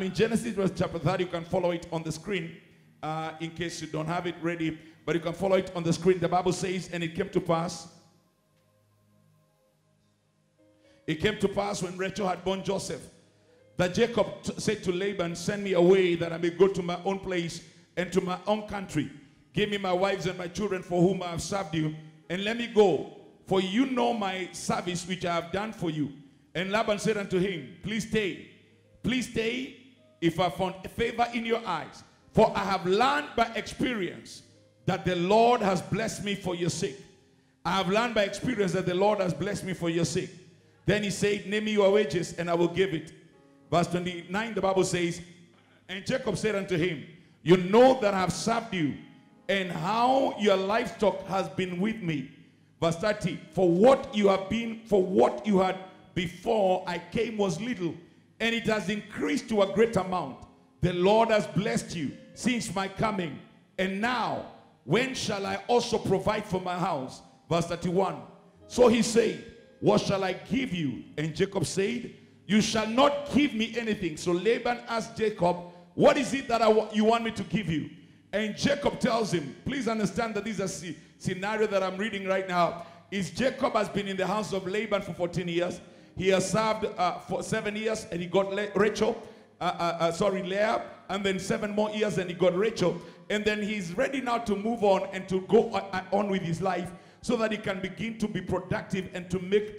I'm in Genesis chapter 30. You can follow it on the screen uh, in case you don't have it ready, but you can follow it on the screen. The Bible says, and it came to pass. It came to pass when Rachel had born Joseph that Jacob said to Laban, Send me away that I may go to my own place and to my own country. Give me my wives and my children for whom I have served you, and let me go. For you know my service which I have done for you. And Laban said unto him, Please stay. Please stay if I found favor in your eyes. For I have learned by experience that the Lord has blessed me for your sake. I have learned by experience that the Lord has blessed me for your sake. Then he said, Name me your wages, and I will give it. Verse 29, the Bible says, And Jacob said unto him, You know that I have served you, and how your livestock has been with me. Verse 30, For what you have been, for what you had before I came was little, and it has increased to a great amount. The Lord has blessed you since my coming. And now, when shall I also provide for my house? Verse 31. So he said, What shall I give you? And Jacob said, You shall not give me anything. So Laban asked Jacob, What is it that I you want me to give you? And Jacob tells him, Please understand that this is a scenario that I'm reading right now. Is Jacob has been in the house of Laban for 14 years. He has served uh, for seven years and he got Le- Rachel, uh, uh, uh, sorry, Leah, and then seven more years and he got Rachel. And then he's ready now to move on and to go uh, uh, on with his life so that he can begin to be productive and to make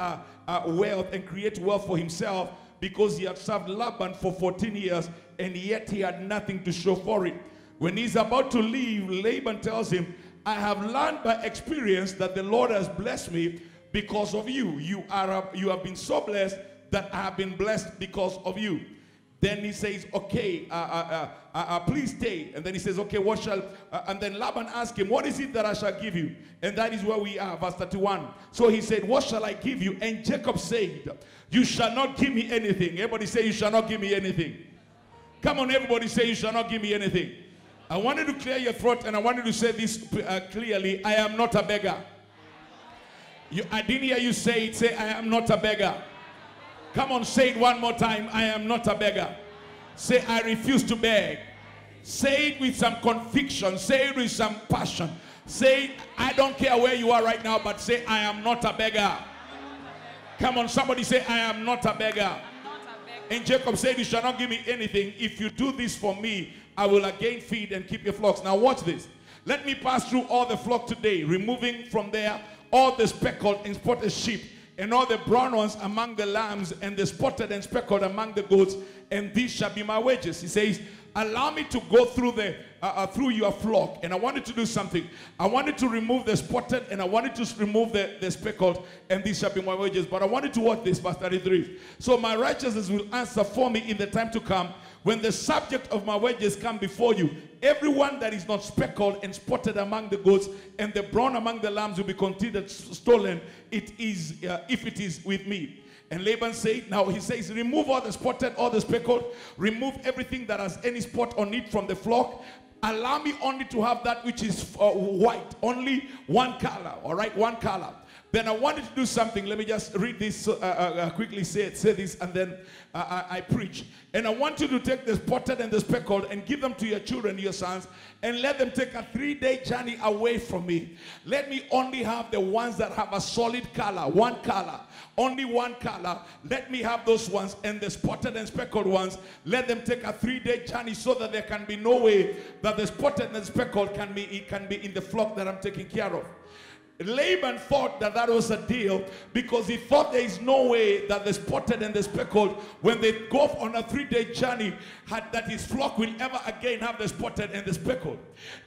wealth and create wealth for himself because he had served Laban for 14 years and yet he had nothing to show for it. When he's about to leave, Laban tells him, I have learned by experience that the Lord has blessed me because of you. You are you have been so blessed that I have been blessed because of you. Then he says, okay, uh, uh, uh, uh, please stay. And then he says, okay, what shall, uh, and then Laban asked him, what is it that I shall give you? And that is where we are, verse 31. So he said, what shall I give you? And Jacob said, you shall not give me anything. Everybody say, you shall not give me anything. Come on, everybody say, you shall not give me anything. I wanted to clear your throat and I wanted to say this uh, clearly. I am not a beggar. You, I didn't hear you say it. Say, I am not a beggar. Come on, say it one more time. I am not a beggar. Say, I refuse to beg. Say it with some conviction. Say it with some passion. Say, I don't care where you are right now, but say, I am not a beggar. Come on, somebody say, I am not a beggar. And Jacob said, You shall not give me anything. If you do this for me, I will again feed and keep your flocks. Now, watch this. Let me pass through all the flock today, removing from there all the speckled and spotted sheep, and all the brown ones among the lambs, and the spotted and speckled among the goats, and these shall be my wages. He says, Allow me to go through the uh, uh, through your flock, and I wanted to do something. I wanted to remove the spotted, and I wanted to remove the, the speckled, and these shall be my wages. But I wanted to watch this, verse 33. So my righteousness will answer for me in the time to come. When the subject of my wages come before you, everyone that is not speckled and spotted among the goats, and the brown among the lambs will be considered stolen. It is uh, if it is with me. And Laban said, Now he says, Remove all the spotted, all the speckled, remove everything that has any spot on it from the flock. allow me only to have that which is uh, white, only one color, all right, one color. Then I wanted to do something. Let me just read this uh, uh, uh, quickly. Say it, say this, and then uh, I, I preach. And I want you to take the spotted and the speckled and give them to your children, your sons, and let them take a three-day journey away from me. Let me only have the ones that have a solid color, one color, only one color. Let me have those ones, and the spotted and speckled ones. Let them take a three-day journey so that there can be no way that the spotted and speckled can be it can be in the flock that I'm taking care of. Laban thought that that was a deal because he thought there is no way that the spotted and the speckled, when they go on a three-day journey, had, that his flock will ever again have the spotted and the speckled.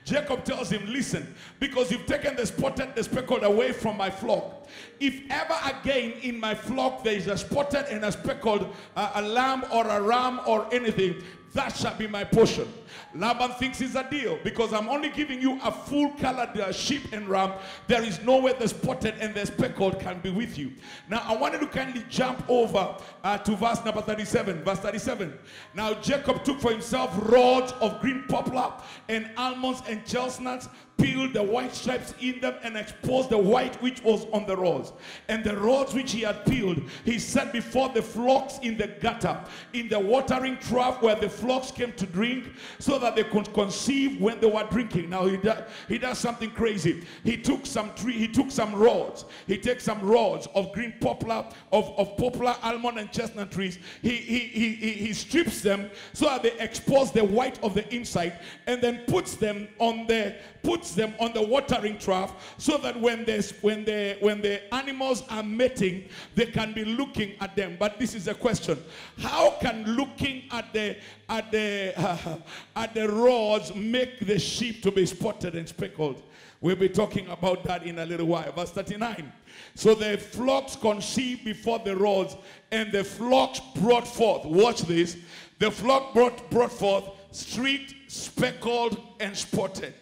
Jacob tells him, listen, because you've taken the spotted, and the speckled away from my flock. If ever again in my flock there is a spotted and a speckled, uh, a lamb or a ram or anything, that shall be my portion. Laban thinks it's a deal because I'm only giving you a full colored uh, sheep and ram. There is nowhere the spotted and the speckled can be with you. Now, I wanted to kindly jump over uh, to verse number 37. Verse 37. Now, Jacob took for himself rods of green poplar and almonds and chestnuts, peeled the white stripes in them, and exposed the white which was on the rods. And the rods which he had peeled, he set before the flocks in the gutter, in the watering trough where the flocks came to drink, so that they could conceive when they were drinking. Now he does, he does something crazy. He took some tree, he took some rods. He takes some rods of green poplar, of, of poplar, almond, and chestnut trees. He, he, he, he, he strips them so that they expose the white of the inside and then puts them on the puts them on the watering trough so that when there's when the when the animals are mating they can be looking at them but this is a question how can looking at the at the uh, at the rods make the sheep to be spotted and speckled. We'll be talking about that in a little while. Verse 39 so the flocks conceived before the rods and the flocks brought forth. Watch this. The flock brought brought forth streaked speckled and spotted.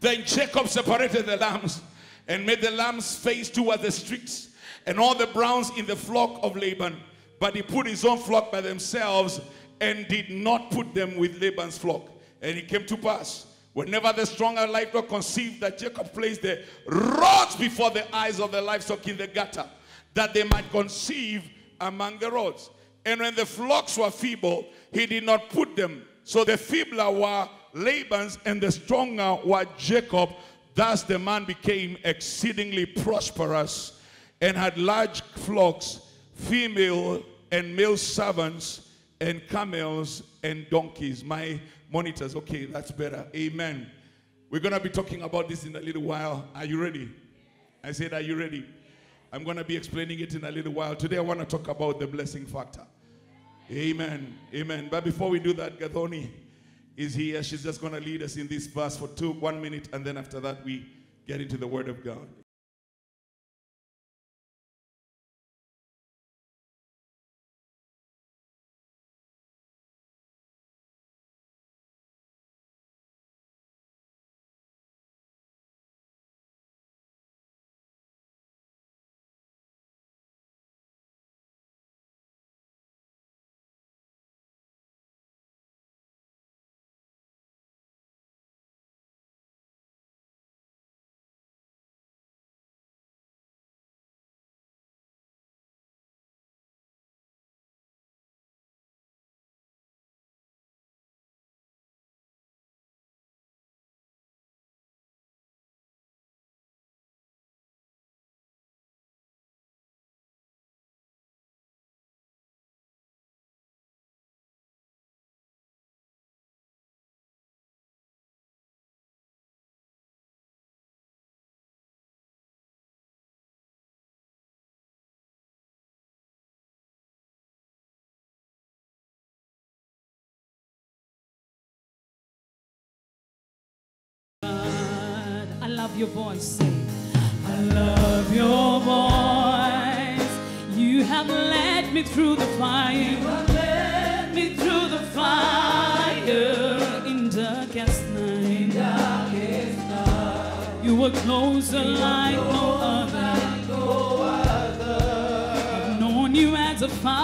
Then Jacob separated the lambs and made the lambs face toward the streaks and all the browns in the flock of Laban. But he put his own flock by themselves and did not put them with Laban's flock. And it came to pass, whenever the stronger livestock conceived, that Jacob placed the rods before the eyes of the livestock in the gutter, that they might conceive among the rods. And when the flocks were feeble, he did not put them. So the feebler were Laban's and the stronger were Jacob. Thus the man became exceedingly prosperous and had large flocks, female and male servants, and camels and donkeys. My monitors, okay, that's better. Amen. We're going to be talking about this in a little while. Are you ready? I said, Are you ready? I'm going to be explaining it in a little while. Today I want to talk about the blessing factor. Amen. Amen. But before we do that, Gathoni is here. She's just going to lead us in this verse for two, one minute, and then after that we get into the Word of God. Your voice. Say, I love your voice. You have led me through the fire. You have led me through the fire in darkest night. You were closer like no other. I've known you as a father.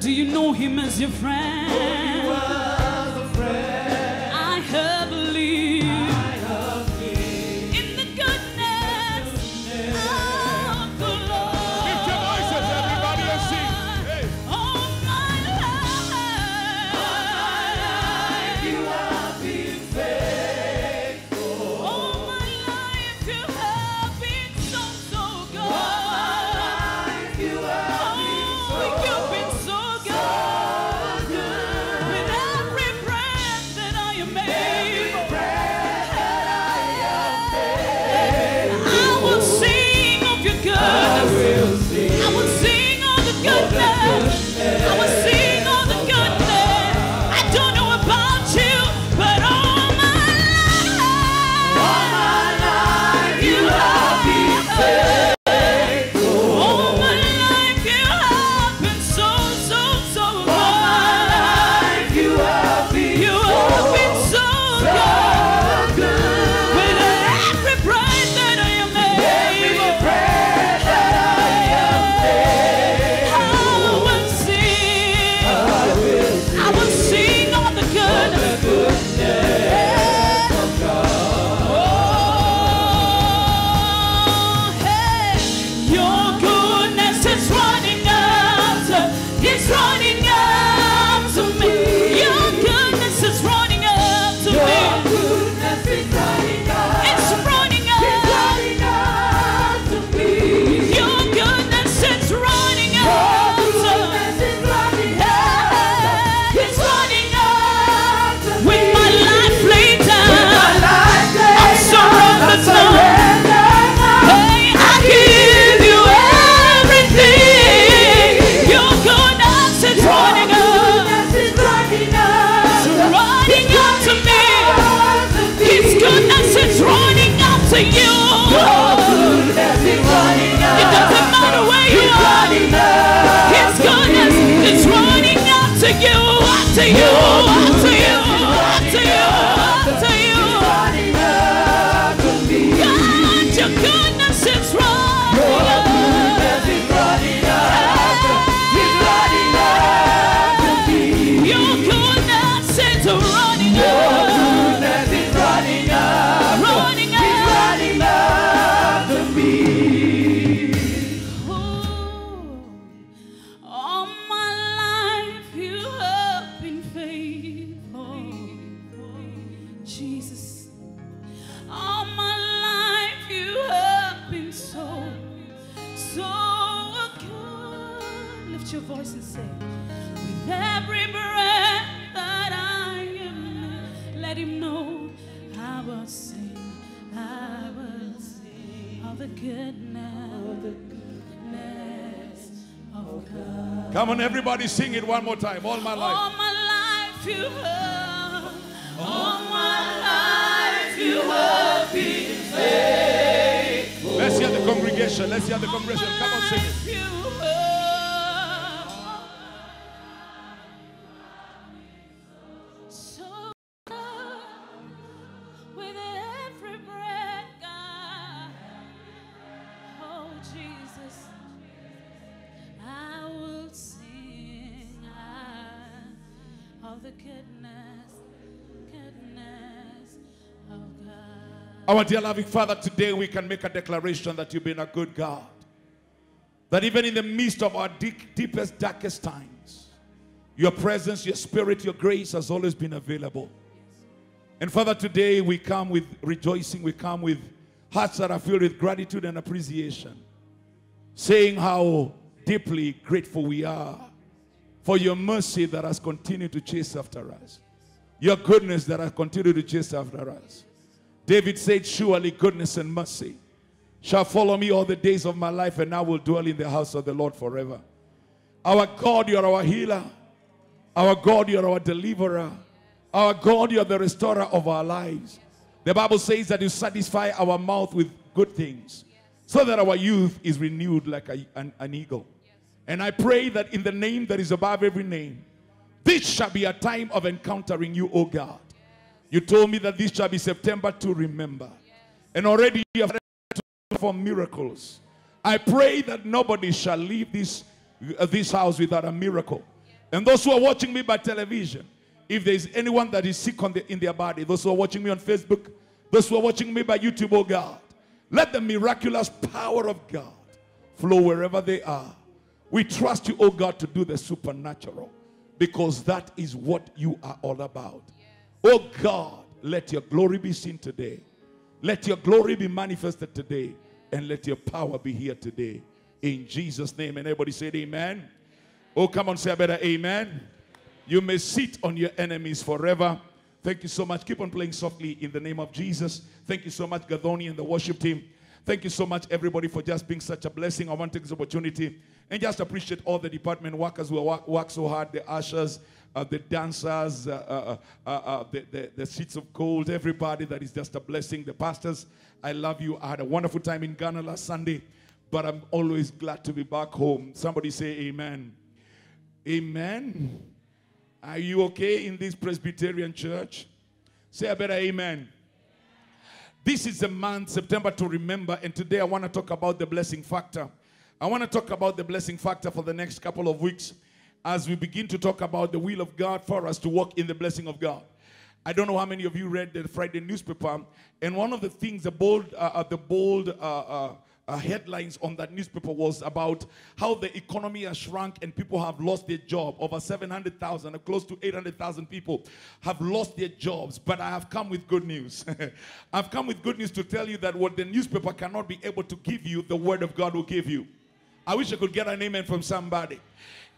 Do you know him as your friend. Everybody, sing it one more time. All my life. All my life you have, all my life you have been faithful. Let's hear the congregation. Let's hear the congregation. Come on, sing it. Our dear loving Father, today we can make a declaration that you've been a good God. That even in the midst of our deep, deepest, darkest times, your presence, your spirit, your grace has always been available. And Father, today we come with rejoicing, we come with hearts that are filled with gratitude and appreciation, saying how deeply grateful we are for your mercy that has continued to chase after us, your goodness that has continued to chase after us. David said, Surely goodness and mercy shall follow me all the days of my life, and I will dwell in the house of the Lord forever. Our God, you are our healer. Our God, you are our deliverer. Our God, you are the restorer of our lives. The Bible says that you satisfy our mouth with good things so that our youth is renewed like a- an, an eagle. And I pray that in the name that is above every name, this shall be a time of encountering you, O God. You told me that this shall be September to remember. And already you have started to perform miracles. I pray that nobody shall leave this, uh, this house without a miracle. And those who are watching me by television, if there is anyone that is sick on the, in their body, those who are watching me on Facebook, those who are watching me by YouTube, oh God, let the miraculous power of God flow wherever they are. We trust you, oh God, to do the supernatural because that is what you are all about. Oh God, let your glory be seen today. Let your glory be manifested today. And let your power be here today. In Jesus' name. And everybody said, Amen. Oh, come on, say a better amen. You may sit on your enemies forever. Thank you so much. Keep on playing softly in the name of Jesus. Thank you so much, Gathoni and the worship team. Thank you so much, everybody, for just being such a blessing. I want to take this opportunity and just appreciate all the department workers who work, work so hard, the ushers, uh, the dancers, uh, uh, uh, uh the, the, the seats of gold, everybody that is just a blessing. The pastors, I love you. I had a wonderful time in Ghana last Sunday, but I'm always glad to be back home. Somebody say amen. Amen. Are you okay in this Presbyterian church? Say a better amen. This is a month, September, to remember, and today I want to talk about the blessing factor. I want to talk about the blessing factor for the next couple of weeks as we begin to talk about the will of God for us to walk in the blessing of God. I don't know how many of you read the Friday newspaper, and one of the things, the bold, uh, uh the bold uh, uh uh, headlines on that newspaper was about how the economy has shrunk and people have lost their job. Over 700,000, close to 800,000 people have lost their jobs. But I have come with good news. I've come with good news to tell you that what the newspaper cannot be able to give you, the word of God will give you. I wish I could get an amen from somebody.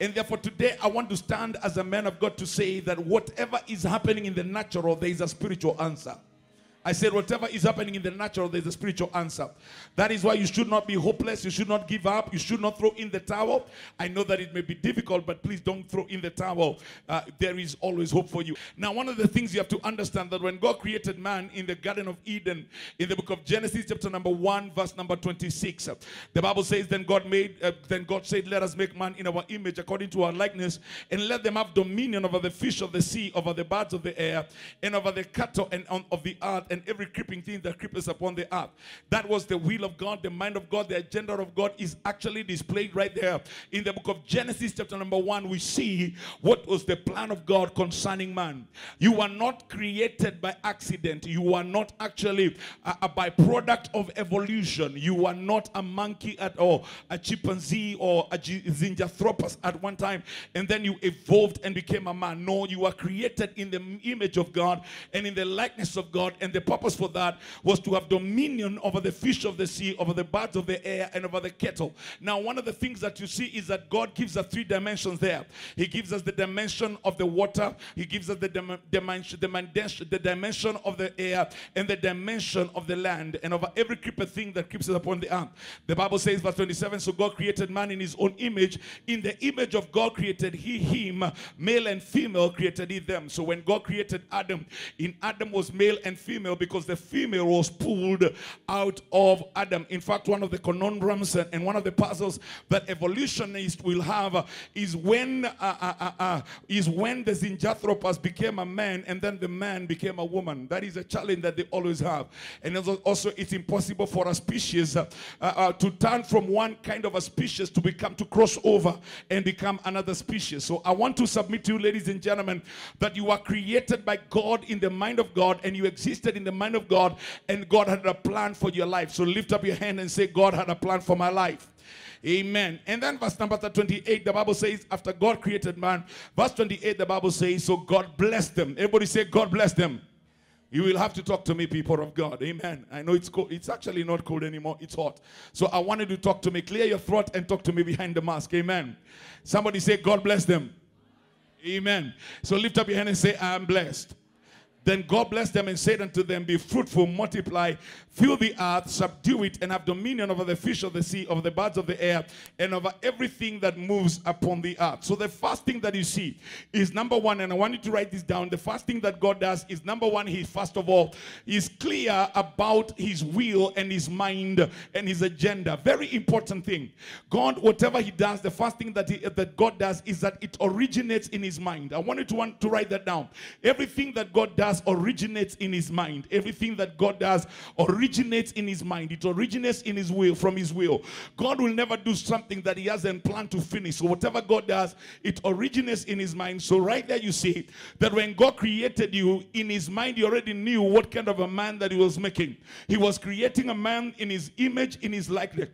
And therefore, today I want to stand as a man of God to say that whatever is happening in the natural, there is a spiritual answer. I said, whatever is happening in the natural, there's a spiritual answer. That is why you should not be hopeless. You should not give up. You should not throw in the towel. I know that it may be difficult, but please don't throw in the towel. Uh, there is always hope for you. Now, one of the things you have to understand that when God created man in the Garden of Eden, in the book of Genesis, chapter number 1, verse number 26, the Bible says, Then God made, uh, then God said, Let us make man in our image according to our likeness, and let them have dominion over the fish of the sea, over the birds of the air, and over the cattle and on, of the earth and every creeping thing that creeps upon the earth. That was the will of God, the mind of God, the agenda of God is actually displayed right there. In the book of Genesis, chapter number one, we see what was the plan of God concerning man. You are not created by accident, you are not actually a, a byproduct of evolution. You are not a monkey at all, a chimpanzee or a Zinjanthropus at one time, and then you evolved and became a man. No, you are created in the image of God and in the likeness of God, and the purpose for that was to have dominion over the fish of the sea, over the birds of the air, and over the cattle. Now, one of the things that you see is that God gives us three dimensions there. He gives us the dimension of the water, He gives us the dimension, the dimension of the air, and the dimension of the land, and over every creeper thing that creeps upon the earth. The Bible says, verse 27, so God created man in his own image. In the image of God created he him, male and female created he them. So when God created Adam, in Adam was male and female because the female was pulled out of Adam. In fact, one of the conundrums and one of the puzzles that evolutionists will have is when uh, uh, uh, uh, is when the Zinjanthropus became a man and then the man became a woman. That is a challenge that they always have. And also, it's impossible for a species uh, uh, to turn from one kind of a species to become to cross over and become another species. So I want to submit to you, ladies and gentlemen, that you are created by God in the mind of God and you existed in the mind of God, and God had a plan for your life. So lift up your hand and say, God had a plan for my life. Amen. And then verse number 28, the Bible says, after God created man, verse 28, the Bible says, so God blessed them. Everybody say, God bless them. You will have to talk to me, people of God. Amen. I know it's cold. It's actually not cold anymore. It's hot. So I wanted to talk to me. Clear your throat and talk to me behind the mask. Amen. Somebody say, God bless them. Amen. So lift up your hand and say, I am blessed. Then God blessed them and said unto them, Be fruitful, multiply, fill the earth, subdue it, and have dominion over the fish of the sea, over the birds of the air, and over everything that moves upon the earth. So the first thing that you see is number one, and I want you to write this down. The first thing that God does is number one, He first of all is clear about His will and His mind and His agenda. Very important thing. God, whatever He does, the first thing that, he, that God does is that it originates in His mind. I want you to want to write that down. Everything that God does originates in his mind. Everything that God does originates in his mind. It originates in his will, from his will. God will never do something that he hasn't planned to finish. So whatever God does, it originates in his mind. So right there you see that when God created you, in his mind, he already knew what kind of a man that he was making. He was creating a man in his image, in his likeness.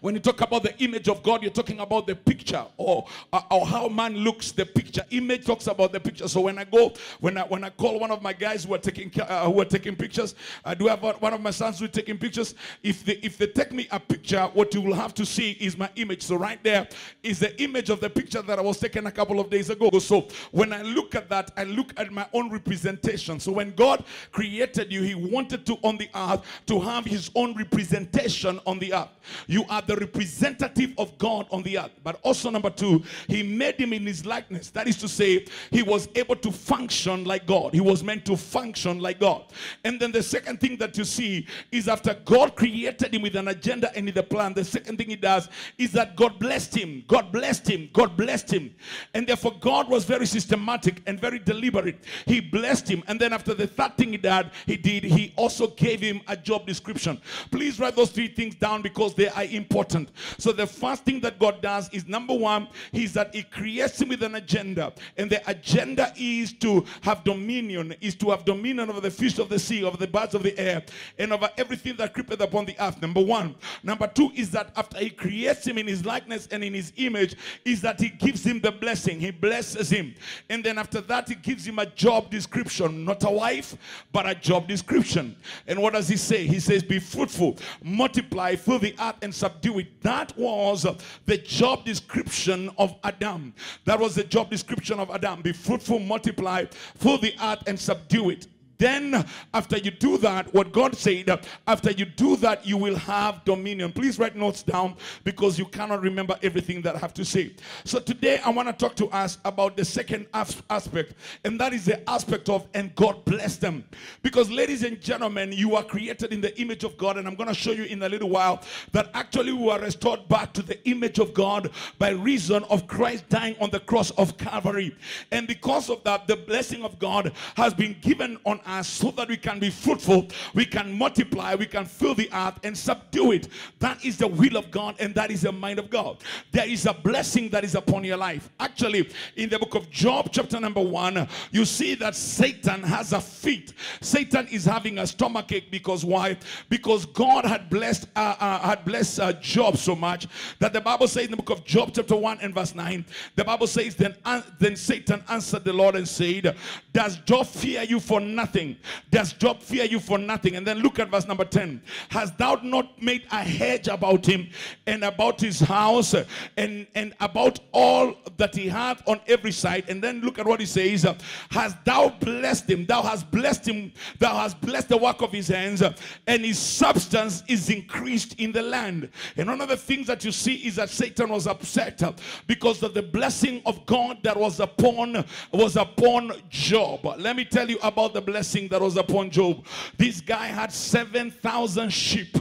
When you talk about the image of God, you're talking about the picture or, uh, or how man looks. The picture image talks about the picture. So when I go, when I when I call one of my guys who are taking uh, who are taking pictures, I do have one of my sons who are taking pictures. If they if they take me a picture, what you will have to see is my image. So right there is the image of the picture that I was taken a couple of days ago. So when I look at that, I look at my own representation. So when God created you, He wanted to on the earth to have His own representation on the earth. You are the representative of God on the earth. But also, number two, he made him in his likeness. That is to say, he was able to function like God. He was meant to function like God. And then the second thing that you see is after God created him with an agenda and with a plan, the second thing he does is that God blessed him. God blessed him. God blessed him. And therefore, God was very systematic and very deliberate. He blessed him. And then after the third thing he did, he did, he also gave him a job description. Please write those three things down because they are important. So the first thing that God does is number one, is that He creates him with an agenda. And the agenda is to have dominion, is to have dominion over the fish of the sea, over the birds of the air, and over everything that creepeth upon the earth. Number one. Number two is that after He creates him in His likeness and in His image, is that He gives him the blessing. He blesses him. And then after that, He gives him a job description, not a wife, but a job description. And what does He say? He says, Be fruitful, multiply, fill the earth, and subdue it. That was the job description of Adam. That was the job description of Adam. Be fruitful, multiply, fill the earth, and subdue it. Then, after you do that, what God said, after you do that, you will have dominion. Please write notes down because you cannot remember everything that I have to say. So, today I want to talk to us about the second aspect, and that is the aspect of, and God bless them. Because, ladies and gentlemen, you are created in the image of God, and I'm going to show you in a little while that actually we are restored back to the image of God by reason of Christ dying on the cross of Calvary. And because of that, the blessing of God has been given on us so that we can be fruitful, we can multiply, we can fill the earth and subdue it. That is the will of God and that is the mind of God. There is a blessing that is upon your life. Actually, in the book of Job, chapter number one, you see that Satan has a fit. Satan is having a stomach ache because why? Because God had blessed uh, uh, had blessed uh, Job so much that the Bible says in the book of Job, chapter one and verse nine, the Bible says then then Satan answered the Lord and said, "Does Job fear you for nothing?" Nothing. Does Job fear you for nothing? And then look at verse number 10. Has thou not made a hedge about him and about his house and, and about all that he hath on every side? And then look at what he says. Has thou blessed him? Thou hast blessed him. Thou hast blessed the work of his hands, and his substance is increased in the land. And one of the things that you see is that Satan was upset because of the blessing of God that was upon was upon Job. Let me tell you about the blessing blessing that was upon Job. This guy had 7,000 sheep.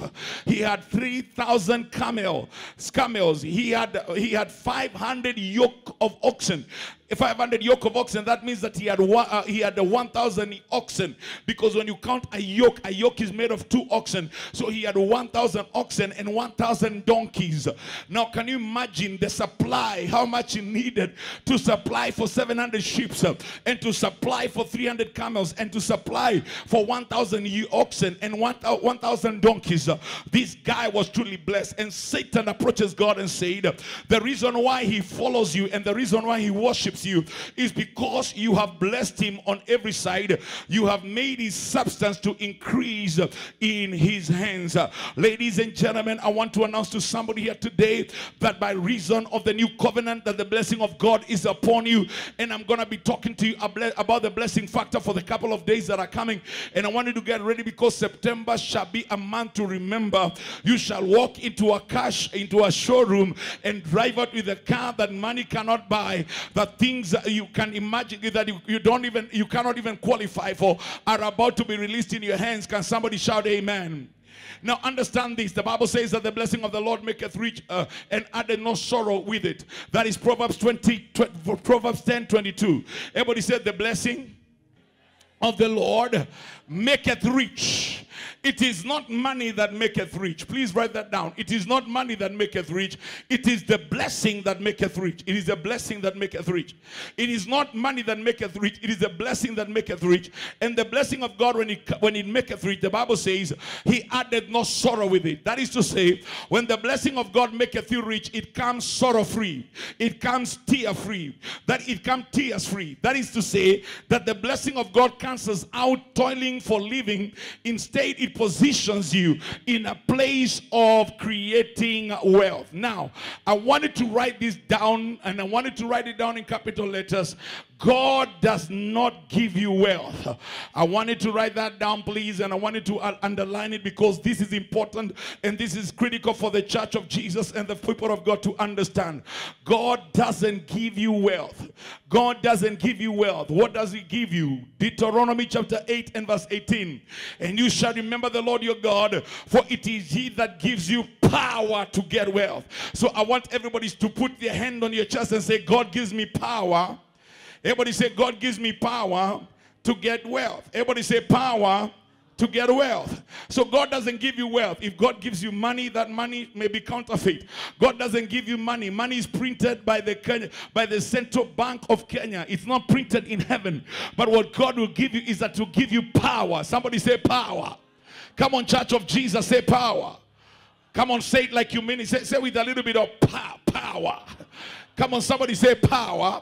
He had 3,000 camel, camels. He had, he had 500 yoke of oxen. 500 yoke of oxen, that means that he had uh, he had the 1,000 oxen. Because when you count a yoke, a yoke is made of two oxen. So he had 1,000 oxen and 1,000 donkeys. Now, can you imagine the supply, how much he needed to supply for 700 sheep uh, and to supply for 300 camels and to supply for 1,000 oxen and 1,000 uh, donkeys? Uh, this guy was truly blessed. And Satan approaches God and said, The reason why he follows you and the reason why he worships you is because you have blessed him on every side. You have made his substance to increase in his hands. Ladies and gentlemen, I want to announce to somebody here today that by reason of the new covenant that the blessing of God is upon you and I'm going to be talking to you about the blessing factor for the couple of days that are coming and I want you to get ready because September shall be a month to remember. You shall walk into a cash into a showroom and drive out with a car that money cannot buy. That things you can imagine that you, you don't even, you cannot even qualify for are about to be released in your hands. Can somebody shout amen? Now understand this. The Bible says that the blessing of the Lord maketh rich uh, and added no sorrow with it. That is Proverbs 20, 20 Proverbs 10, 22. Everybody said the blessing of the Lord maketh rich. It is not money that maketh rich. Please write that down. It is not money that maketh rich. It is the blessing that maketh rich. It is a blessing that maketh rich. It is not money that maketh rich. It is a blessing that maketh rich. And the blessing of God, when it when it maketh rich, the Bible says, He added no sorrow with it. That is to say, when the blessing of God maketh you rich, it comes sorrow free. It comes tear free. That it comes tears free. That is to say, that the blessing of God cancels out toiling for living. Instead, it positions you in a place of creating wealth. Now, I wanted to write this down and I wanted to write it down in capital letters. God does not give you wealth. I wanted to write that down, please, and I wanted to underline it because this is important and this is critical for the church of Jesus and the people of God to understand. God doesn't give you wealth. God doesn't give you wealth. What does He give you? Deuteronomy chapter 8 and verse 18. And you shall remember the Lord your God, for it is He that gives you power to get wealth. So I want everybody to put their hand on your chest and say, God gives me power Everybody say, God gives me power to get wealth. Everybody say, power to get wealth. So God doesn't give you wealth. If God gives you money, that money may be counterfeit. God doesn't give you money. Money is printed by the Kenya, by the Central Bank of Kenya. It's not printed in heaven. But what God will give you is that to give you power. Somebody say power. Come on, Church of Jesus, say power. Come on, say it like you mean it. Say, say with a little bit of power. Come on, somebody say power.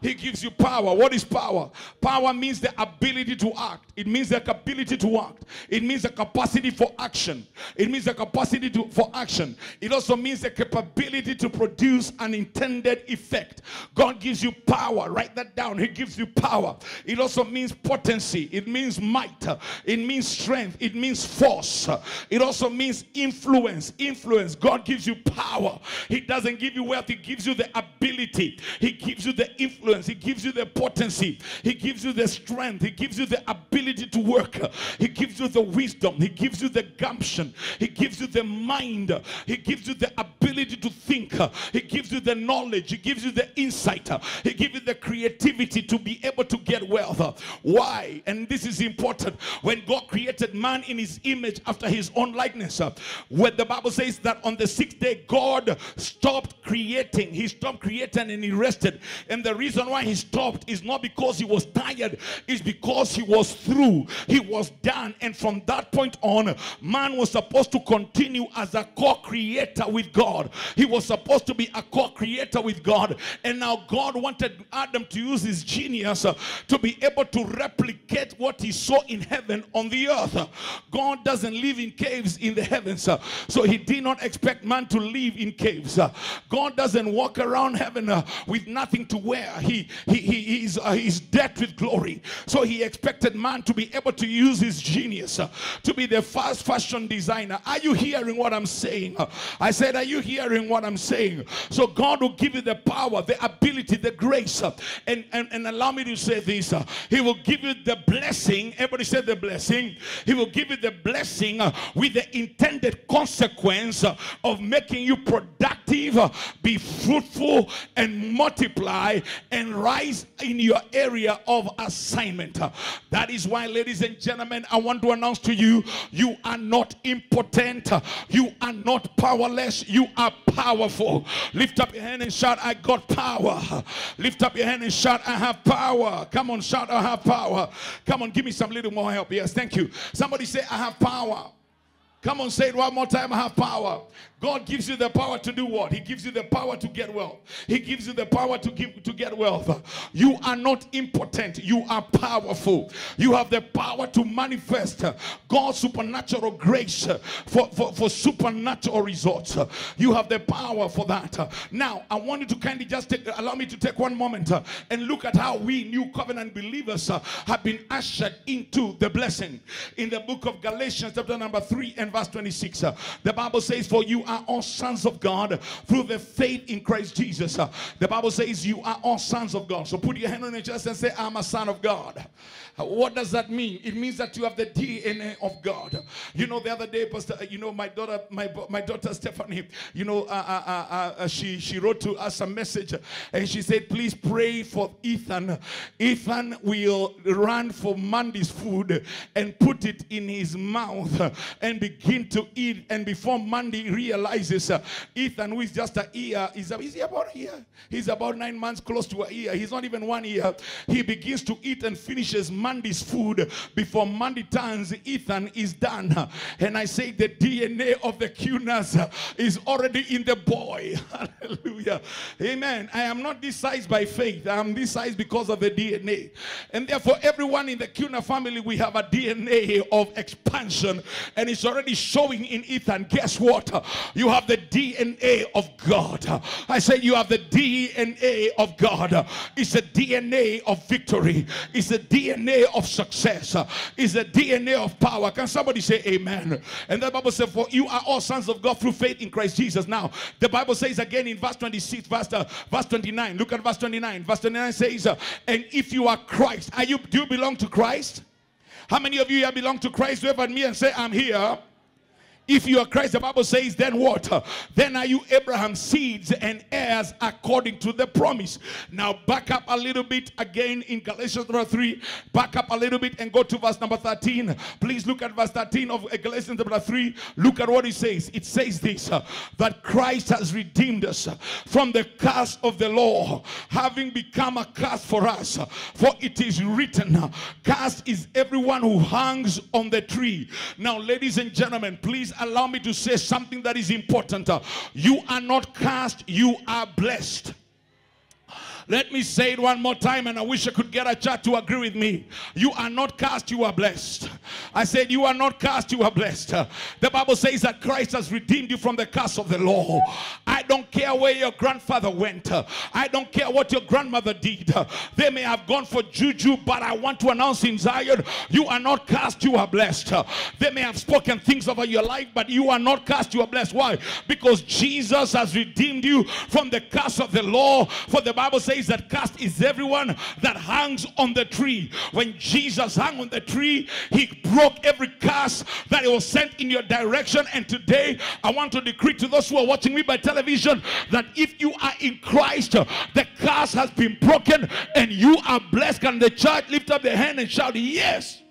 He gives you power. What is power? Power means the ability to act. It means the ability to act. It means the capacity for action. It means the capacity to, for action. It also means the capability to produce an intended effect. God gives you power. Write that down. He gives you power. It also means potency. It means might. It means strength. It means force. It also means influence. Influence. God gives you power. He doesn't give you wealth. He gives you the ability. He gives you the influence influence. He gives you the potency. He gives you the strength. He gives you the ability to work. He gives you the wisdom. He gives you the gumption. He gives you the mind. He gives you the ability to think. He gives you the knowledge. He gives you the insight. He gives you the creativity to be able to get wealth. Why? And this is important. When God created man in his image after his own likeness, where the Bible says that on the sixth day, God stopped creating. He stopped creating and he rested. And the reason reason why he stopped is not because he was tired, it's because he was through. He was done. And from that point on, man was supposed to continue as a co creator with God. He was supposed to be a co creator with God. And now God wanted Adam to use his genius uh, to be able to replicate what he saw in heaven on the earth. God doesn't live in caves in the heavens, uh, so he did not expect man to live in caves. Uh, God doesn't walk around heaven with nothing to wear he, he, he, he's, uh, he's dead with glory. So he expected man to be able to use his genius uh, to be the first fashion designer. Are you hearing what I'm saying? Uh, I said, Are you hearing what I'm saying? So God will give you the power, the ability, the grace. Uh, and, and, and allow me to say this uh, He will give you the blessing. Everybody said the blessing. He will give you the blessing uh, with the intended consequence of making you productive, be fruitful, and multiply and rise in your area of assignment. That is why, ladies and gentlemen, I want to announce to you you are not impotent, you are not powerless, you are powerful. Lift up your hand and shout, I got power. Lift up your hand and shout, I have power. Come on, shout, I have power. Come on, give me some little more help. Yes, thank you. Somebody say, I have power. Come on, say it one more time. I have power. God gives you the power to do what? He gives you the power to get wealth. He gives you the power to give to get wealth. You are not impotent. You are powerful. You have the power to manifest God's supernatural grace for, for, for supernatural results. You have the power for that. Now, I want you to kindly just take, allow me to take one moment and look at how we new covenant believers have been ushered into the blessing. In the book of Galatians, chapter number 3 and verse 26. Uh, the Bible says, For you are all sons of God through the faith in Christ Jesus. The Bible says, You are all sons of God. So put your hand on your chest and say, I'm a son of God. Uh, what does that mean? It means that you have the DNA of God. You know, the other day, Pastor, uh, you know, my daughter, my, my daughter Stephanie, you know, uh, uh, uh, she, she wrote to us a message and she said, Please pray for Ethan. Ethan will run for Monday's food and put it in his mouth and begin to eat. And before Monday realizes, uh, Ethan, who is just a year, is, is he about a year? He's about nine months, close to a year. He's not even one year. He begins to eat and finishes Monday's food before Monday turns. Ethan is done. And I say the DNA of the Kiunas is already in the boy. Hallelujah. Amen. I am not this size by faith. I am this size because of the DNA. And therefore, everyone in the Kiuna family, we have a DNA of expansion. And it's already showing in Ethan. Guess what? You have the DNA of God. I say you have the DNA of God. It's a DNA of victory. It's a DNA of success. is the DNA of power. Can somebody say amen? And the Bible says, For you are all sons of God through faith in Christ Jesus. Now, the Bible says again in verse 26, verse, uh, verse 29. Look at verse 29. Verse 29 says, uh, And if you are Christ, are you do you belong to Christ? How many of you here belong to Christ? Wave at me and say, I'm here. If you are Christ, the Bible says, then what? Then are you Abraham's seeds and heirs according to the promise. Now back up a little bit again in Galatians number 3. Back up a little bit and go to verse number 13. Please look at verse 13 of Galatians number 3. Look at what it says. It says this, that Christ has redeemed us from the curse of the law, having become a curse for us. For it is written, cursed is everyone who hangs on the tree. Now, ladies and gentlemen, please allow me to say something that is important. You are not cast, you are blessed. Let me say it one more time, and I wish I could get a church to agree with me. You are not cast, you are blessed. I said, You are not cast, you are blessed. The Bible says that Christ has redeemed you from the curse of the law. I don't care where your grandfather went, I don't care what your grandmother did. They may have gone for juju, but I want to announce in Zion, you are not cast, you are blessed. They may have spoken things over your life, but you are not cast, you are blessed. Why? Because Jesus has redeemed you from the curse of the law. For the Bible says, that cast is everyone that hangs on the tree. When Jesus hung on the tree, he broke every curse that was sent in your direction. And today, I want to decree to those who are watching me by television that if you are in Christ, the curse has been broken and you are blessed. Can the church lift up their hand and shout, Yes?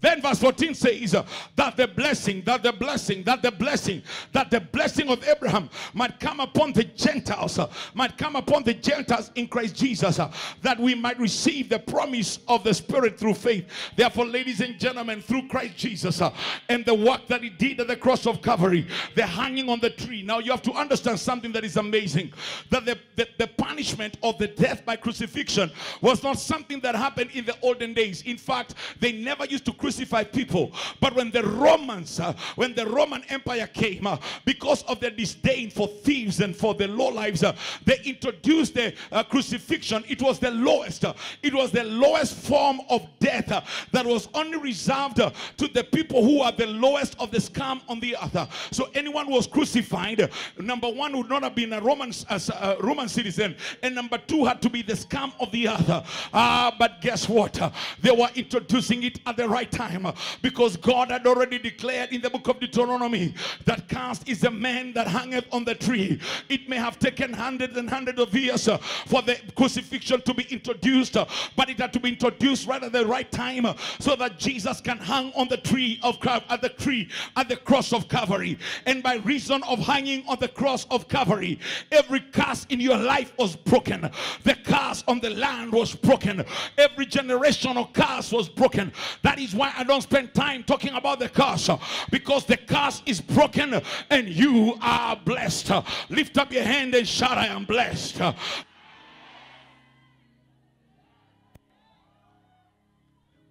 Then verse 14 says that the blessing, that the blessing, that the blessing, that the blessing of Abraham might come upon the Gentiles, might come upon the Gentiles in Christ Jesus, that we might receive the promise of the Spirit through faith. Therefore, ladies and gentlemen, through Christ Jesus and the work that he did at the cross of Calvary, the hanging on the tree. Now, you have to understand something that is amazing that the, the, the punishment of the death by crucifixion was not something that happened in the olden days. In fact, they never used to crucify people. But when the Romans, uh, when the Roman Empire came, uh, because of their disdain for thieves and for the low lives, uh, they introduced the uh, crucifixion. It was the lowest. uh, it was the lowest form of death uh, that was only reserved uh, to the people who are the lowest of the scum on the earth. Uh, So anyone who was crucified, uh, number one would not have been a Roman, uh, uh, Roman citizen, and number two had to be the scum of the earth. Ah, but guess what? Uh, They were introducing it at the right time because God had already declared in the book of Deuteronomy that cast is a man that hangeth on the tree. It may have taken hundreds and hundreds of years uh, for the crucifixion to be introduced, uh, but it had to be introduced right at the right time uh, so that Jesus can hang on the tree of at the tree at the cross of Calvary. And by reason of hanging on the cross of Calvary, every curse in your life was broken. The curse on the land was broken. Every generational curse was broken. That is why I don't spend time talking about the curse because the curse is broken and you are blessed. Lift up your hand and shout, I am blessed.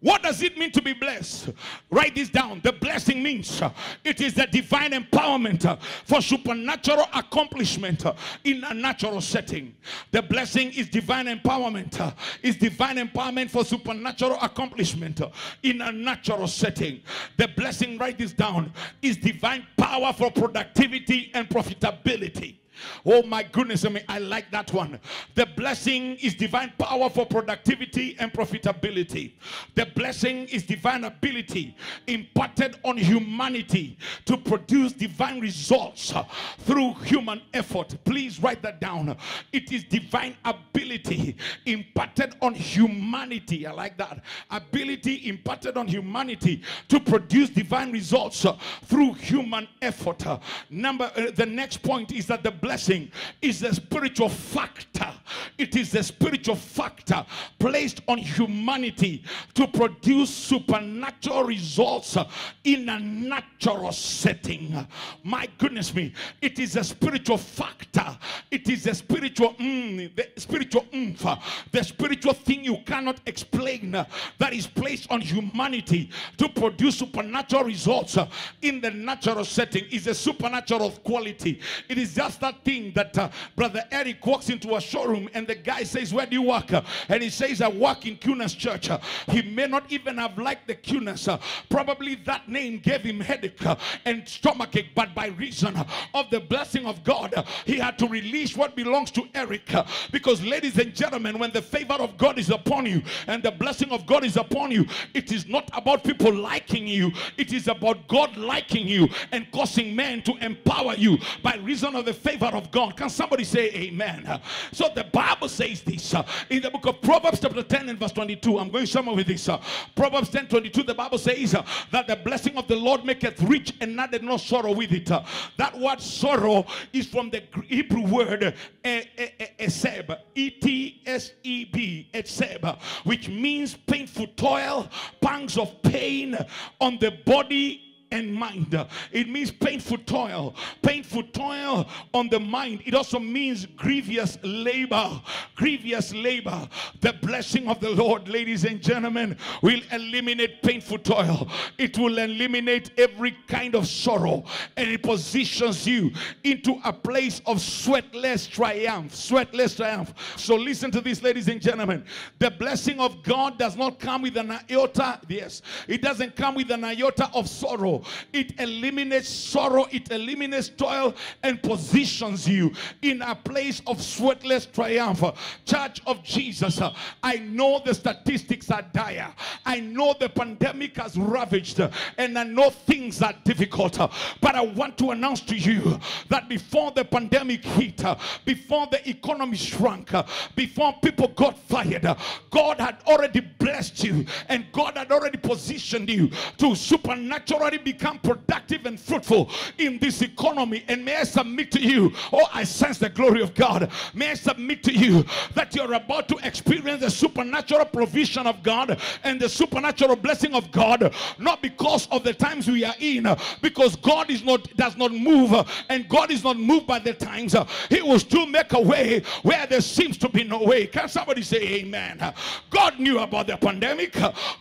What does it mean to be blessed? Write this down. The blessing means uh, it is the divine empowerment uh, for supernatural accomplishment uh, in a natural setting. The blessing is divine empowerment. Is divine empowerment for supernatural accomplishment in a natural setting. The blessing, write this down, is divine power for productivity and profitability. Oh my goodness, I mean, I like that one. The blessing is divine power for productivity and profitability. The blessing is divine ability imparted on humanity to produce divine results through human effort. Please write that down. It is divine ability imparted on humanity. I like that. Ability imparted on humanity to produce divine results through human effort. Number uh, the next point is that the blessing is a spiritual factor. It is a spiritual factor placed on humanity to produce supernatural results in a natural setting. My goodness me, it is a spiritual factor. It is a spiritual, mm, the spiritual uh, the spiritual thing you cannot explain that is placed on humanity to produce supernatural results in the natural setting. Is a supernatural quality. It is just that thing that uh, Brother Eric walks into a showroom and the guy says, Where do you work? And he says, I work in Kiunas Church. He may not even have liked the Kiunas. Probably that name gave him headache and stomachache, but by reason of the blessing of God, he had to release what belongs to Eric. Because, ladies and gentlemen, when the favor of God is upon you and the blessing of God is upon you, it is not about people liking you, it is about God liking you and causing men to empower you by reason of the favor of God. Can somebody say amen? So the Bible says this uh, in the book of Proverbs, chapter 10 and verse 22. I'm going somewhere with this. uh, Proverbs 10 22, the Bible says uh, that the blessing of the Lord maketh rich and addeth no sorrow with it. That word sorrow is from the Hebrew word eseb, E T S E B, eseb, which means painful toil, pangs of pain on the body and mind. It means painful toil, painful toil on the mind. It also means grievous labor, grievous labor. The blessing of the Lord, ladies and gentlemen, will eliminate painful toil. It will eliminate every kind of sorrow and it positions you into a place of sweatless triumph. Sweatless triumph. So listen to this, ladies and gentlemen. The blessing of God does not come with an iota. Yes, it doesn't come with an iota of sorrow. It eliminates sorrow, it eliminates toil, and positions you in a place of sweatless triumph. Church of Jesus, I know the statistics are dire. I know the pandemic has ravaged, and I know things are difficult. But I want to announce to you that before the pandemic hit, before the economy shrunk, before people got fired, God had already blessed you, and God had already positioned you to supernaturally become productive and fruitful in this economy. And may I submit to you, oh, I sense the glory of God. May I submit to you that you're about to experience the supernatural provision of God and the supernatural blessing of God, not because of the times we are in, because God is not does not move, and God is not moved by the times. He will still make a way where there seems to be no way. Can somebody say amen? God knew about the pandemic,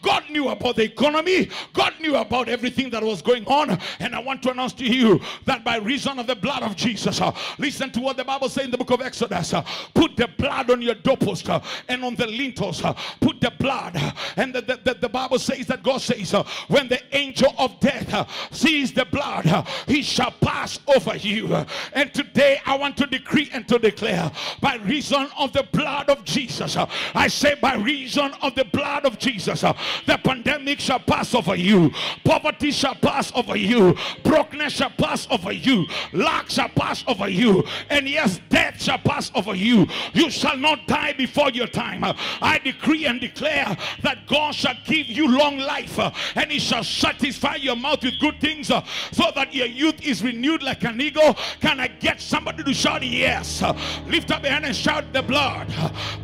God knew about the economy, God knew about everything that was going on, and I want to announce to you that by reason of the blood of Jesus, uh, listen to what the Bible says in the book of Exodus. uh, put the blood on your doorpost uh, and on the lintels. uh, put the blood, and the, the, the, the Bible says that God says, uh, when the angel of death uh, sees the blood, he shall pass over you. And today I want to decree and to declare, by reason of the blood of Jesus, I say, by reason of the blood of Jesus, the pandemic shall pass over you, poverty shall pass over you, brokenness shall pass over you, lack shall pass over you, and yes, death shall pass over you. You shall not die before your time. I decree and declare that God shall give you long life, uh, and He shall satisfy your mouth with good things, uh, so that your youth is renewed like an eagle. Can I get somebody to shout yes? Uh, Lift up your hand and shout the blood.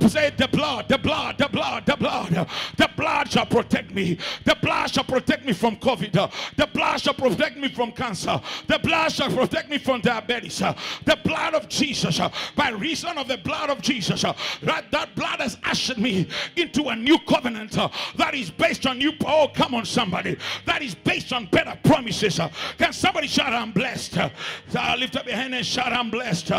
Say the blood, the blood, the blood, the blood. The blood shall protect me. The blood shall protect me from COVID. The blood shall protect me from cancer. The blood shall protect me from diabetes. The blood of Jesus, by reason of the blood of Jesus, that, that blood has ushered me into a new covenant that is based on new. Oh, come on, somebody. That is based on better promises. Can somebody shout, I'm blessed? Lift up your hand and shout, I'm blessed.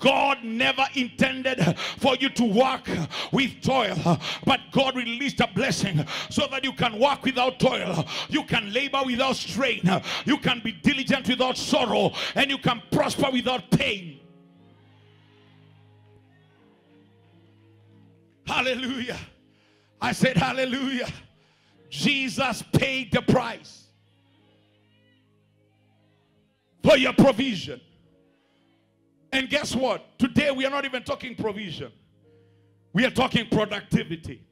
God never intended for you to work with toil, but God released a blessing so that you can work without toil, you can labor without strain, you can be diligent without sorrow, and you can prosper without pain. Hallelujah. I said, Hallelujah. Jesus paid the price for your provision. And guess what? Today we are not even talking provision, we are talking productivity.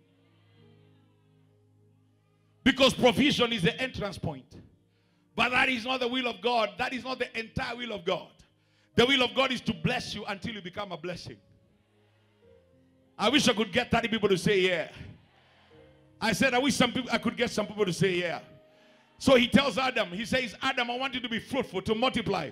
Because provision is the entrance point. But that is not the will of God. That is not the entire will of God. The will of God is to bless you until you become a blessing. I wish I could get 30 people to say yeah. I said, I wish some people I could get some people to say yeah. So he tells Adam, he says, Adam, I want you to be fruitful, to multiply.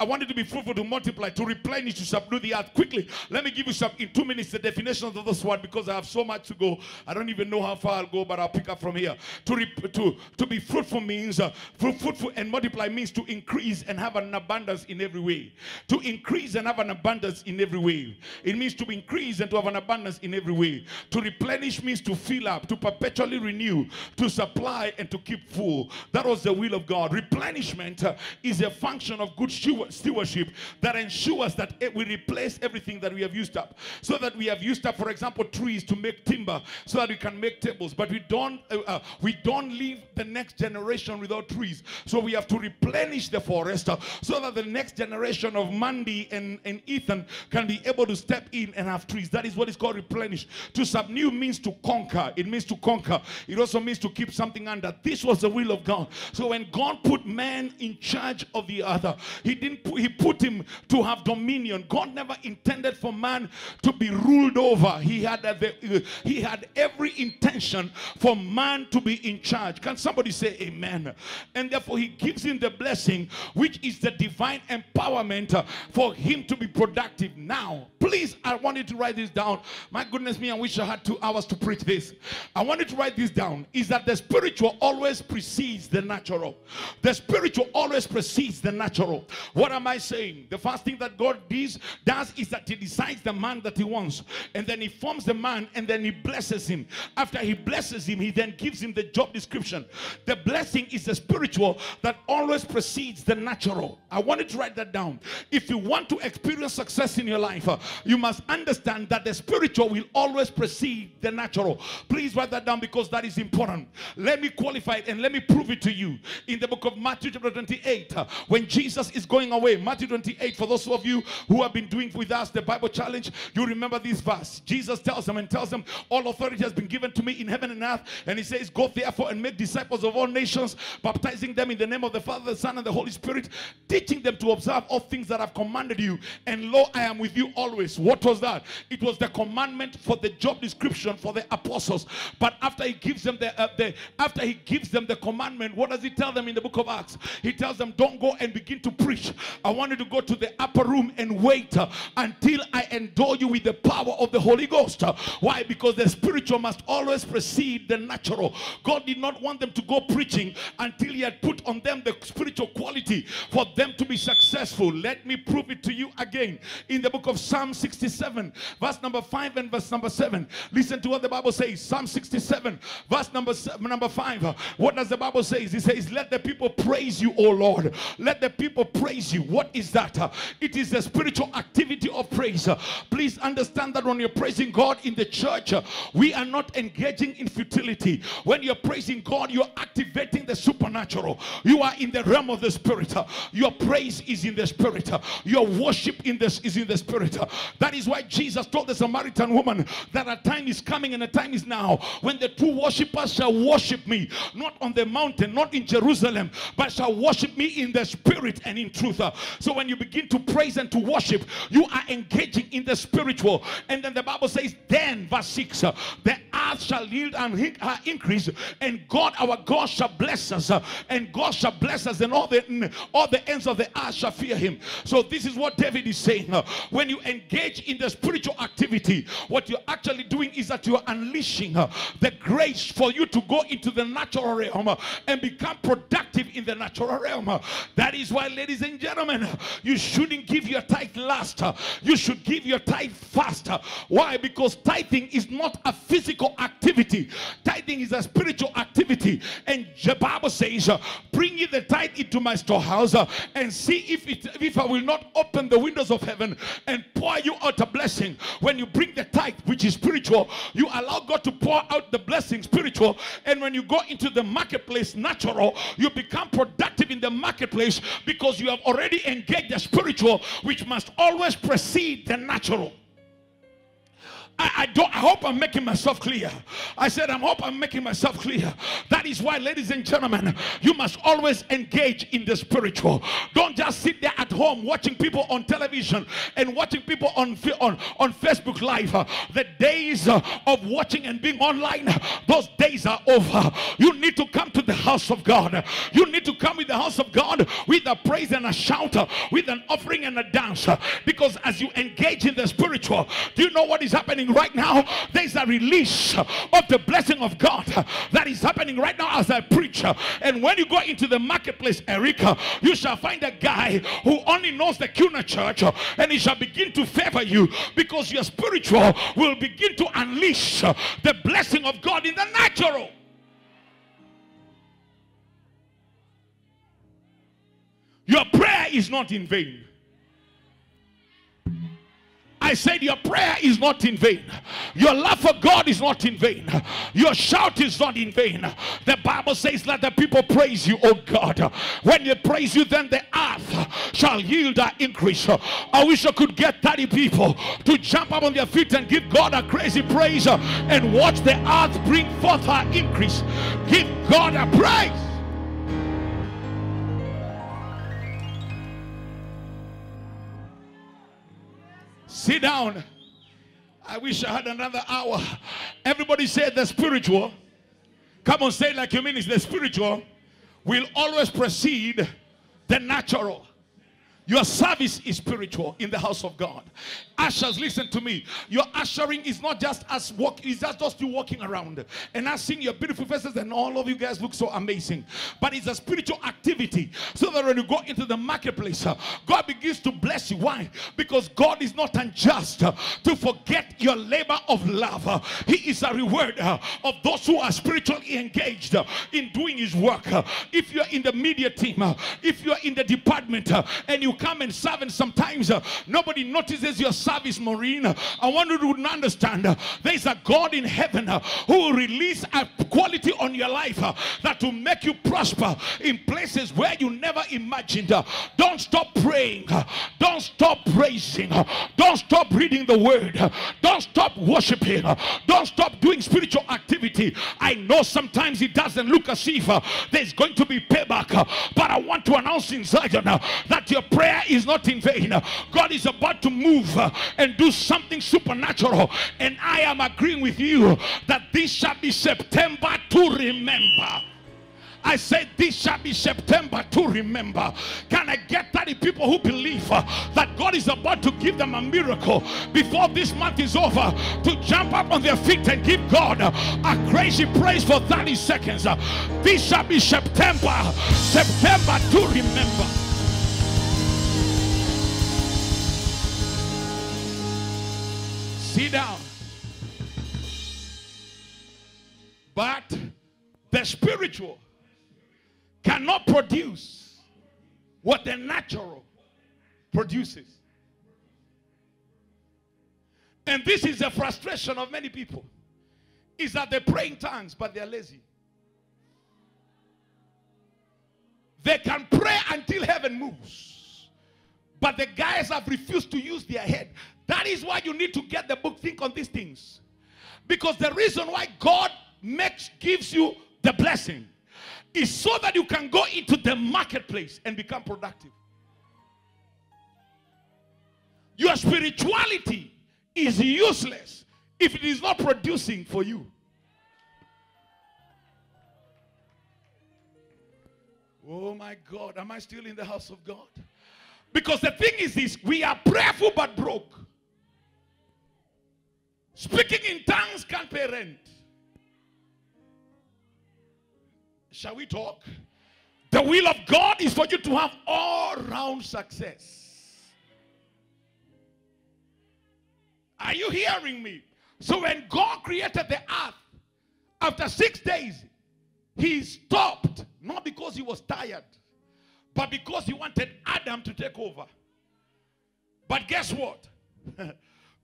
I want you to be fruitful, to multiply, to replenish, to subdue the earth. Quickly, let me give you some, in two minutes, the definitions of this word because I have so much to go. I don't even know how far I'll go, but I'll pick up from here. To, to, to be fruitful means, uh, fru- fruitful and multiply means to increase and have an abundance in every way. To increase and have an abundance in every way. It means to increase and to have an abundance in every way. To replenish means to fill up, to perpetually renew, to supply, and to keep full. That was the will of God. Replenishment uh, is a function of good stewardship that ensures that we replace everything that we have used up. So that we have used up, for example, trees to make timber, so that we can make tables. But we don't, uh, uh, we don't leave the next generation without trees. So we have to replenish the forest uh, so that the next generation of Mandy and, and Ethan can be able to step in and have trees. That is what is called replenish. To subdue means to conquer. It means to conquer. It also means to keep something under. This was the will of God. So when God put man in charge of the other, he didn't put, he put him to have dominion. God never intended for man to be ruled over. He had a, the, he had every intention for man to be in charge. Can somebody say amen? And therefore he gives him the blessing which is the divine empowerment uh, for him to be productive. Now, please I want you to write this down. My goodness me, I wish I had 2 hours to preach this. I want you to write this down. Is that the spiritual always precedes the natural. The spiritual always precedes the natural. What am I saying? The first thing that God does, does is that He decides the man that He wants, and then He forms the man, and then He blesses him. After He blesses him, He then gives him the job description. The blessing is the spiritual that always precedes the natural. I wanted to write that down. If you want to experience success in your life, uh, you must understand that the spiritual will always precede the natural. Please write that down because that is important. Let me qualify it and let me prove it to you. In the book of Matthew, chapter 28, uh, when Jesus is going away, Matthew 28, for those of you who have been doing with us the Bible challenge, you remember this verse. Jesus tells them and tells them, All authority has been given to me in heaven and earth. And he says, Go therefore and make disciples of all nations, baptizing them in the name of the Father, the Son, and the Holy Spirit, teaching them to observe all things that I've commanded you. And lo, I am with you always. What was that? It was the commandment for the job description for the apostles. But after he gives them the, uh, the after he gives them the commandment, what does he tell them in the book of Acts? He tells them, Don't go and begin to preach. I want you to go to the upper room and wait uh, until I endow you with the power of the Holy Ghost. Uh, Why? Because the spiritual must always precede the natural. God did not want them to go preaching until He had put on them the spiritual quality for them to be successful. Let me prove it to you again in the book of Psalm 67, verse number 5 and verse number 7. Listen to what the Bible says. Psalm 67, verse number seven, number 5. What does the Bible say? It says, Let the people praise you, O Lord. Let the people praise you. What is that? It is the spiritual activity of praise. Please understand that when you're praising God in the church, we are not engaging in futility. When you're praising God, you're activating the supernatural. You are in the realm of the spirit. Your praise is in the spirit. Your worship in this is in the spirit. That is why Jesus told the Samaritan woman that a time is coming and a time is now when the true worshippers shall worship me, not on the mountain mountain, not in Jerusalem, but shall worship me in the spirit and in truth. So when you begin to praise and to worship, you are engaging in the spiritual. And then the Bible says, then verse 6, uh, the earth shall yield and her increase, and God our God shall bless us, and God shall bless us, and all the all the ends of the earth shall fear him. So this is what David is saying. When you engage in the spiritual activity, what you're actually doing is that you're unleashing the grace for you to go into the natural realm and become productive in the natural realm. That is why, ladies and gentlemen, you shouldn't give your tithe last. You should give your tithe fast. Why? Because tithing is not a physical activity. Tithing is a spiritual activity. And the Bible says, bring ye the tithe into my storehouse and see if it if I will not open the windows of heaven and pour you out a blessing. When you bring the tithe, which is spiritual, you allow God to pour out the blessing spiritual. And when you go into the marketplace natural, you become productive in the marketplace because you have already engaged the spiritual, which must always precede the natural. I, I don't I hope I'm making myself clear. I said, I hope I'm making myself clear. That is why, ladies and gentlemen, you must always engage in the spiritual. Don't just sit there at home watching people on television and watching people on on, on Facebook Live. The days of watching and being online, those days are over. You need to come to the house of God. You need to come with the house of God with a praise and a shout, with an offering and a dance. Because as you engage in the spiritual, do you know what is happening right now? There's a release of the blessing of God that is happening right now as I preach. And when you go into the marketplace, Erica, you shall find a guy who only knows the Kiuna church and he shall begin to favor you because your spiritual will begin to unleash the blessing of God in the natural. Your prayer is not in vain. I said your prayer is not in vain. Your love for God is not in vain. Your shout is not in vain. The Bible says, Let the people praise you, oh God. When they praise you, then the earth shall yield her increase. I wish I could get 30 people to jump up on their feet and give God a crazy praise and watch the earth bring forth her increase. Give God a praise. Sit down. I wish I had another hour. Everybody said the spiritual. Come on, say like you mean it's the spiritual will always precede the natural. Your service is spiritual in the house of God. Ushers, listen to me. Your ushering is not just us walk, it's not just you walking around and us seeing your beautiful faces, and all of you guys look so amazing. But it's a spiritual activity. So that when you go into the marketplace, uh, God begins to bless you. Why? Because God is not unjust uh, to forget your labor of love. Uh, He is a reward uh, of those who are spiritually engaged in doing his work. If you're in the media team, if you're in the department and you come and serve, and sometimes uh, nobody notices your service, Maureen. I want you to understand uh, there's a God in heaven uh, who will release a quality on your life uh, that will make you prosper in places where you never imagined. Uh, Don't stop praying. Uh, Don't stop praising. Don't stop reading the word. Don't stop worshiping. Don't stop doing spiritual activity. I know sometimes it doesn't look as if uh, there's going to be payback, uh, but I want to announce in Zion uh, that your prayer is not in vain. Uh, God is about to move uh, and do something supernatural, and I am agreeing with you that this shall be September to remember. I said this shall be September to remember. Can I get 30 people who believe uh, that God is about to give them a miracle before this month is over to jump up on their feet and give God uh, a crazy praise for 30 seconds? Uh, this shall be September, September to remember. Sit down. But the spiritual cannot produce what the natural produces. And this is the frustration of many people. Is that they pray in tongues, but they're lazy. They can pray until heaven moves. But the guys have refused to use their head. That is why you need to get the book, think on these things. Because the reason why God makes gives you the blessing is so that you can go into the marketplace and become productive. Your spirituality is useless if it is not producing for you. Oh my God, am I still in the house of God? Because the thing is this we are prayerful but broke. Speaking in tongues can't pay rent. Shall we talk? The will of God is for you to have all round success. Are you hearing me? So when God created the earth, after six days, he stopped. Not because he was tired, but because he wanted Adam to take over. But guess what?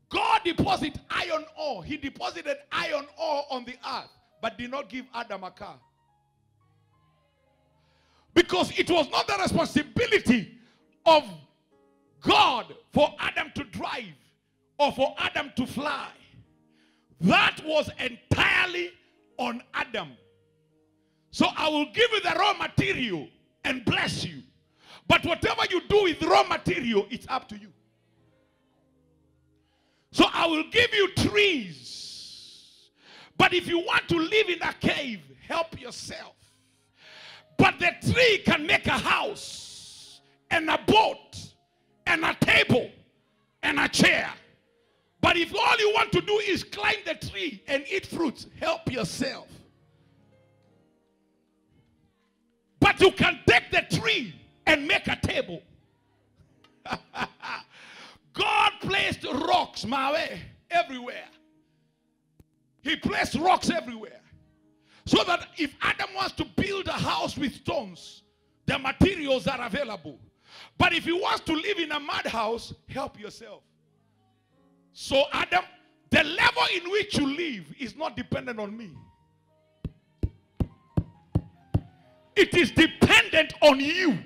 God deposited iron ore. He deposited iron ore on the earth, but did not give Adam a car. Because it was not the responsibility of God for Adam to drive or for Adam to fly. That was entirely on Adam. So I will give you the raw material and bless you. But whatever you do with raw material, it's up to you. So I will give you trees. But if you want to live in a cave, help yourself. But the tree can make a house and a boat and a table and a chair. But if all you want to do is climb the tree and eat fruits, help yourself. But you can take the tree and make a table. God placed rocks, my way, everywhere. He placed rocks everywhere. So that if Adam wants to build a house with stones, the materials are available. But if he wants to live in a mud house, help yourself. So, Adam, the level in which you live is not dependent on me. It is dependent on you.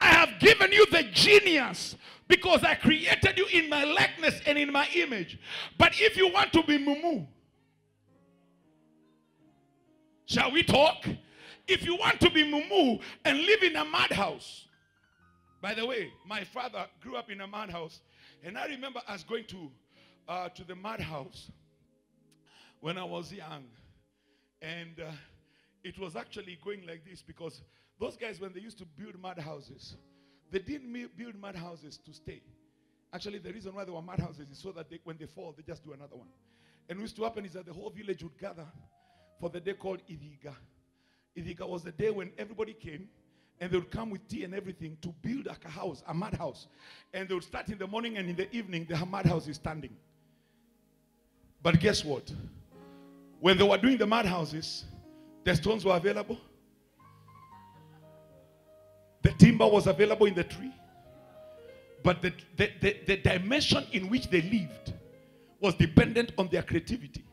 I have given you the genius because I created you in my likeness and in my image. But if you want to be mumu, shall we talk? If you want to be mumu and live in a madhouse, by the way, my father grew up in a madhouse, and I remember us going to uh, to the madhouse when I was young, and uh, it was actually going like this because those guys, when they used to build madhouses, they didn't build madhouses to stay. Actually, the reason why there were madhouses is so that they, when they fall, they just do another one. And what used to happen is that the whole village would gather for the day called Idiga. Idiga was the day when everybody came and they would come with tea and everything to build like a house, a mud house. And they would start in the morning and in the evening, the mud house is standing. But guess what? When they were doing the mud houses, the stones were available. The timber was available in the tree. But the, the, the, the dimension in which they lived was dependent on their creativity.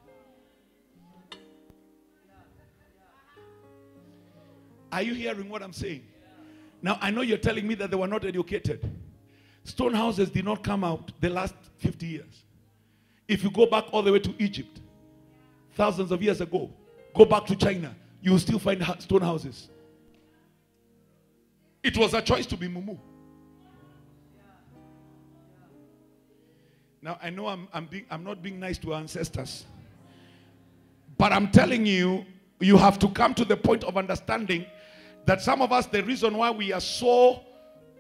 Are you hearing what I'm saying? Now, I know you're telling me that they were not educated. Stone houses did not come out the last 50 years. If you go back all the way to Egypt, thousands of years ago, go back to China, you will still find stone houses. It was a choice to be mumu. Now I know I'm, I'm, being, I'm not being nice to our ancestors, but I'm telling you, you have to come to the point of understanding that some of us, the reason why we are so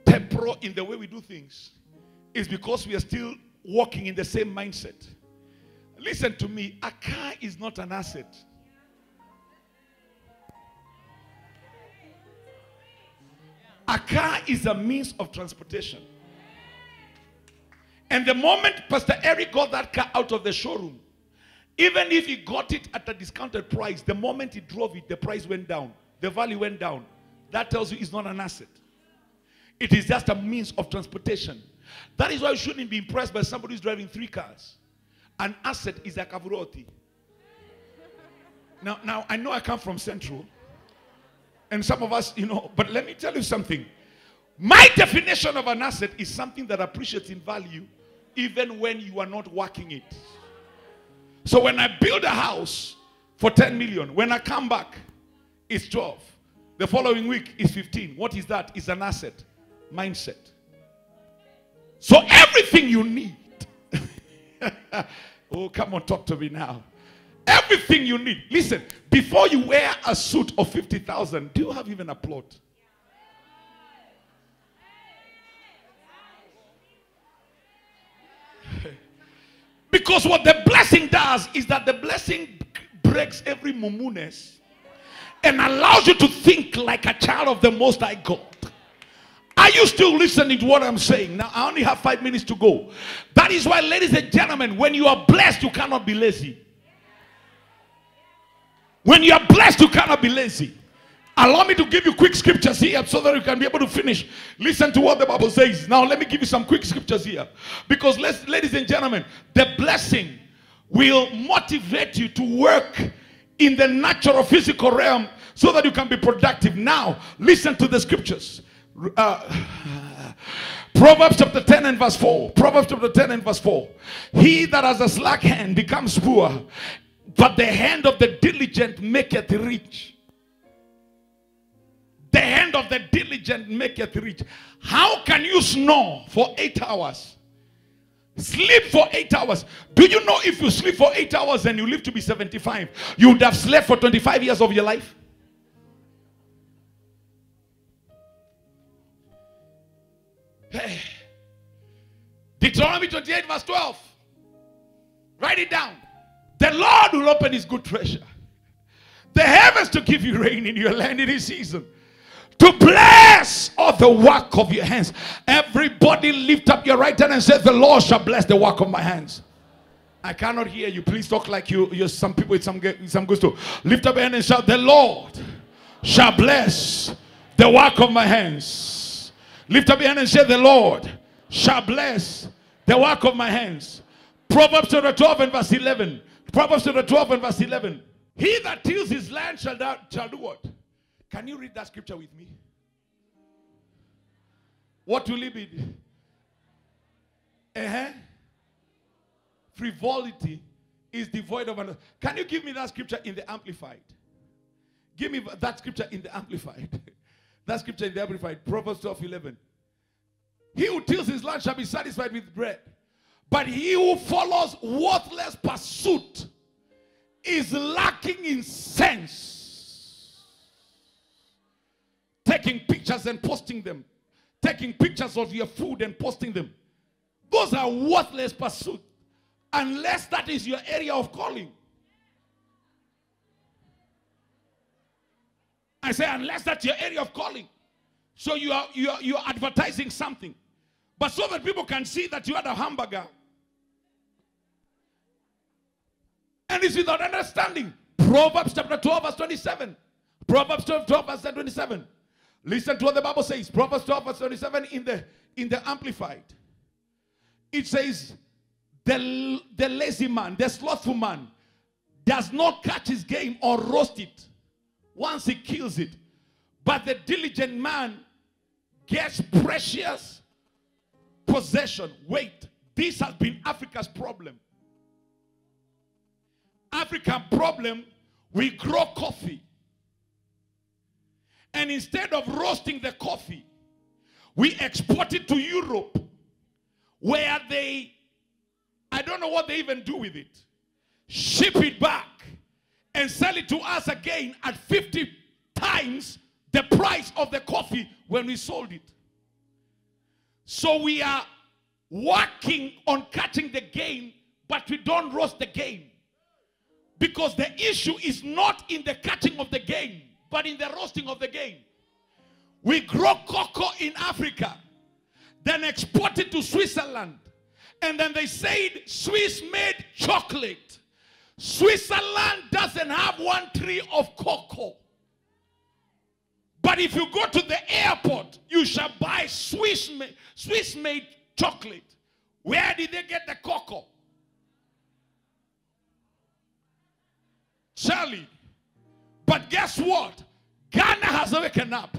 temporal in the way we do things is because we are still walking in the same mindset. Listen to me, a car is not an asset. A car is a means of transportation. And the moment Pastor Eric got that car out of the showroom, even if he got it at a discounted price, the moment he drove it, the price went down, the value went down. That tells you it's not an asset. It is just a means of transportation. That is why you shouldn't be impressed by somebody who's driving three cars. An asset is a kavuroti. Now, now I know I come from Central, and some of us, you know, but let me tell you something. My definition of an asset is something that appreciates in value even when you are not working it. So when I build a house for 10 million, when I come back, it's 12. The following week is 15. What is that? It's an asset. Mindset. So everything you need. oh, come on, talk to me now. Everything you need. Listen, before you wear a suit of 50,000, do you have even a plot? Because what the blessing does is that the blessing breaks every mummuness and allows you to think like a child of the Most High God. Are you still listening to what I'm saying? Now, I only have five minutes to go. That is why, ladies and gentlemen, when you are blessed, you cannot be lazy. When you are blessed, you cannot be lazy. Allow me to give you quick scriptures here so that you can be able to finish. Listen to what the Bible says. Now, let me give you some quick scriptures here. Because, ladies and gentlemen, the blessing will motivate you to work in the natural physical realm so that you can be productive. Now, listen to the scriptures. Uh, Proverbs chapter 10 and verse 4. Proverbs chapter 10 and verse 4. He that has a slack hand becomes poor, but the hand of the diligent maketh rich. The hand of the diligent maketh rich. How can you snore for eight hours? Sleep for eight hours. Do you know if you sleep for eight hours and you live to be 75, you would have slept for 25 years of your life? Hey. Deuteronomy 28, verse 12. Write it down. The Lord will open his good treasure. The heavens to give you rain in your land in his season. To bless all the work of your hands. Everybody lift up your right hand and say, The Lord shall bless the work of my hands. I cannot hear you. Please talk like you. You're some people with some some gusto. Lift up your hand and shout, The Lord shall bless the work of my hands. Lift up your hand and say, The Lord shall bless the work of my hands. Proverbs chapter 12 and verse 11. Proverbs chapter 12 and verse 11. He that tills his land shall do, shall do what? Can you read that scripture with me? What will it be? Uh-huh. Frivolity is devoid of an. Can you give me that scripture in the Amplified? Give me that scripture in the Amplified. that scripture in the Amplified. Proverbs 12 11. He who tills his land shall be satisfied with bread. But he who follows worthless pursuit is lacking in sense. Taking pictures and posting them. Taking pictures of your food and posting them. Those are worthless pursuit. Unless that is your area of calling. I say unless that's your area of calling. So you are you are you are advertising something. But so that people can see that you had a hamburger. And it's without understanding. Proverbs chapter 12, verse 27. Proverbs 12, 12 verse 27. Listen to what the Bible says. Proverbs 12, verse 27 in the in the amplified. It says, the, the lazy man, the slothful man, does not catch his game or roast it once he kills it. But the diligent man gets precious possession. Wait, this has been Africa's problem. African problem, we grow coffee. And instead of roasting the coffee, we export it to Europe where they, I don't know what they even do with it, ship it back and sell it to us again at 50 times the price of the coffee when we sold it. So we are working on catching the game, but we don't roast the game. Because the issue is not in the catching of the game, but in the roasting of the game. We grow cocoa in Africa, then export it to Switzerland. And then they said Swiss made chocolate. Switzerland doesn't have one tree of cocoa. But if you go to the airport, you shall buy Swiss made, Swiss made chocolate. Where did they get the cocoa? Charlie. But guess what? Ghana has waken up.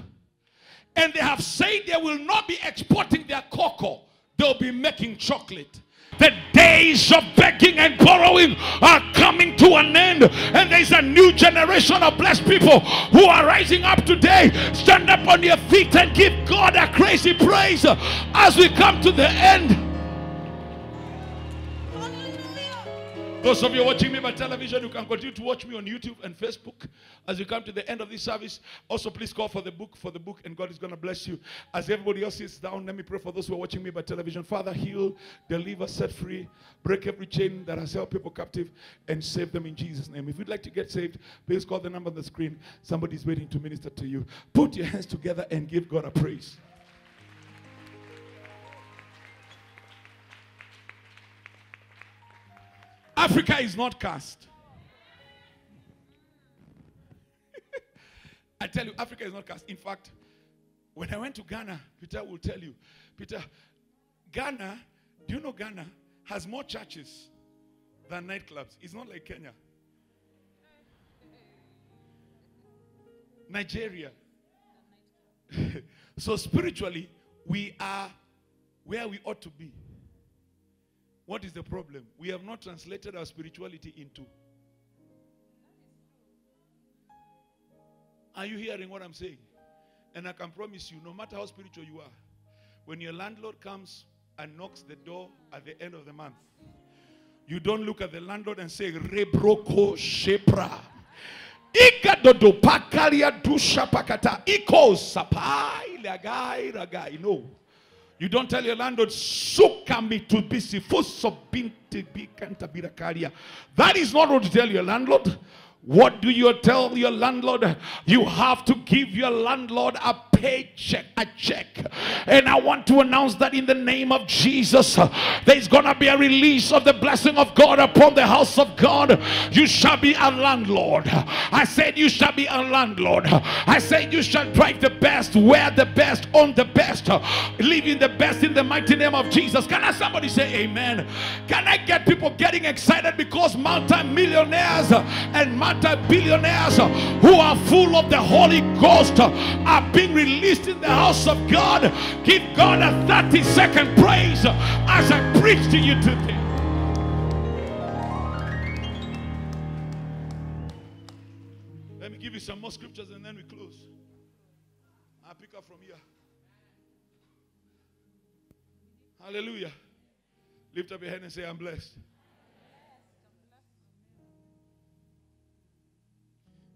And they have said they will not be exporting their cocoa. They'll be making chocolate. The days of begging and borrowing are coming to an end. And there's a new generation of blessed people who are rising up today. Stand up on your feet and give God a crazy praise as we come to the end. Those of you watching me by television, you can continue to watch me on YouTube and Facebook as you come to the end of this service. Also, please call for the book, for the book, and God is going to bless you. As everybody else sits down, let me pray for those who are watching me by television. Father, heal, deliver, set free, break every chain that has held people captive, and save them in Jesus' name. If you'd like to get saved, please call the number on the screen. Somebody's waiting to minister to you. Put your hands together and give God a praise. Africa is not cast. I tell you, Africa is not cast. In fact, when I went to Ghana, Peter will tell you, Peter, Ghana, do you know Ghana has more churches than nightclubs? It's not like Kenya. Nigeria. so spiritually, we are where we ought to be. What is the problem? We have not translated our spirituality into. Are you hearing what I'm saying? And I can promise you, no matter how spiritual you are, when your landlord comes and knocks the door at the end of the month, you don't look at the landlord and say, Rebroko Shepra. Igadodo pakaria dusha pakata. Iko sapai lagai ragai. No. You don't tell your landlord. That is not what to tell your landlord. What do you tell your landlord? You have to give your landlord a paycheck, a check. And I want to announce that in the name of Jesus, uh, there's gonna be a release of the blessing of God upon the house of God. You shall be a landlord. I said, You shall be a landlord. I said, You shall drive the best, wear the best, own the best, live in the best in the mighty name of Jesus. Can I somebody say amen? Can I get people getting excited because multi-millionaires and multi-billionaires who are full of the Holy Ghost are being released in the house of God? Give God a 30 second praise as I preach to you today. Let me give you some more scriptures and then we close. I'll pick up from here. Hallelujah. Lift up your hand and say, I'm blessed.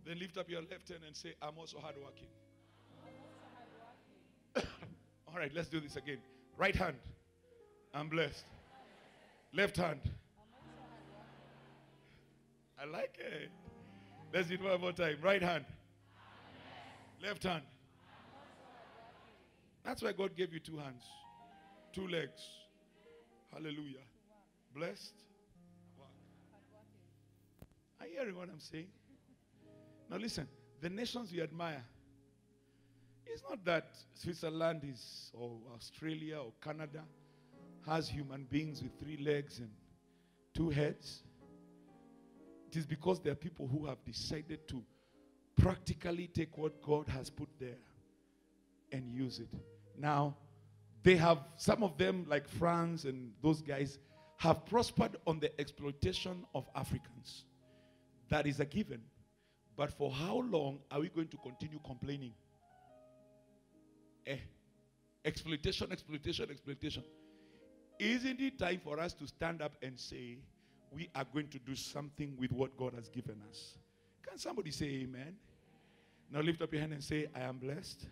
Then lift up your left hand and say, I'm also hardworking. All right, let's do this again. Right hand, I'm blessed. Left hand, I like it. Let's do it one more time. Right hand, left hand. That's why God gave you two hands, two legs. Hallelujah. Blessed. Are you hearing what I'm saying? Now listen, the nations we admire, it's not that Switzerland is or Australia or Canada has human beings with three legs and two heads. It is because there are people who have decided to practically take what God has put there and use it. Now, they have some of them like France and those guys have prospered on the exploitation of Africans. That is a given. But for how long are we going to continue complaining? Eh, exploitation, exploitation, exploitation. Isn't it time for us to stand up and say, we are going to do something with what God has given us? Can somebody say amen? Now lift up your hand and say, I am blessed.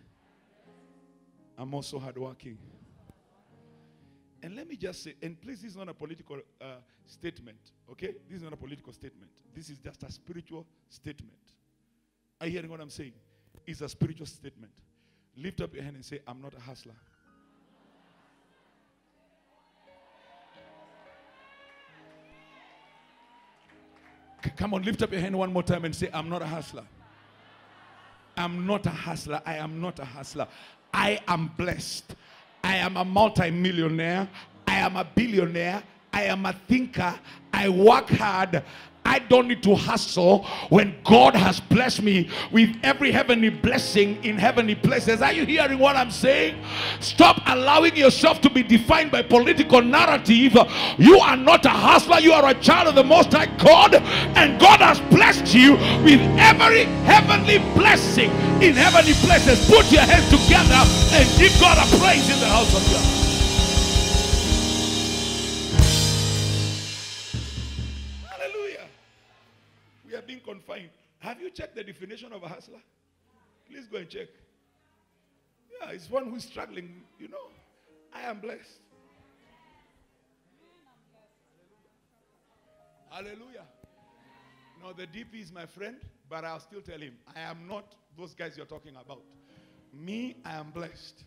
I'm also hardworking. And let me just say, and please, this is not a political uh, statement, okay? This is not a political statement. This is just a spiritual statement. Are you hearing what I'm saying? It's a spiritual statement. Lift up your hand and say, I'm not a hustler. C- Come on, lift up your hand one more time and say, I'm not a hustler. I'm not a hustler. I am not a hustler. I am blessed. I am a multimillionaire. I am a billionaire. I am a thinker. I work hard. I don't need to hustle when God has blessed me with every heavenly blessing in heavenly places. Are you hearing what I'm saying? Stop allowing yourself to be defined by political narrative. You are not a hustler, you are a child of the Most High God, and God has blessed you with every heavenly blessing in heavenly places. Put your hands together and give God a praise in the house of God. Confined. Have you checked the definition of a hustler? Please go and check. Yeah, it's one who's struggling. You know, I am blessed. Hallelujah. Now, the DP is my friend, but I'll still tell him, I am not those guys you're talking about. Me, I am blessed.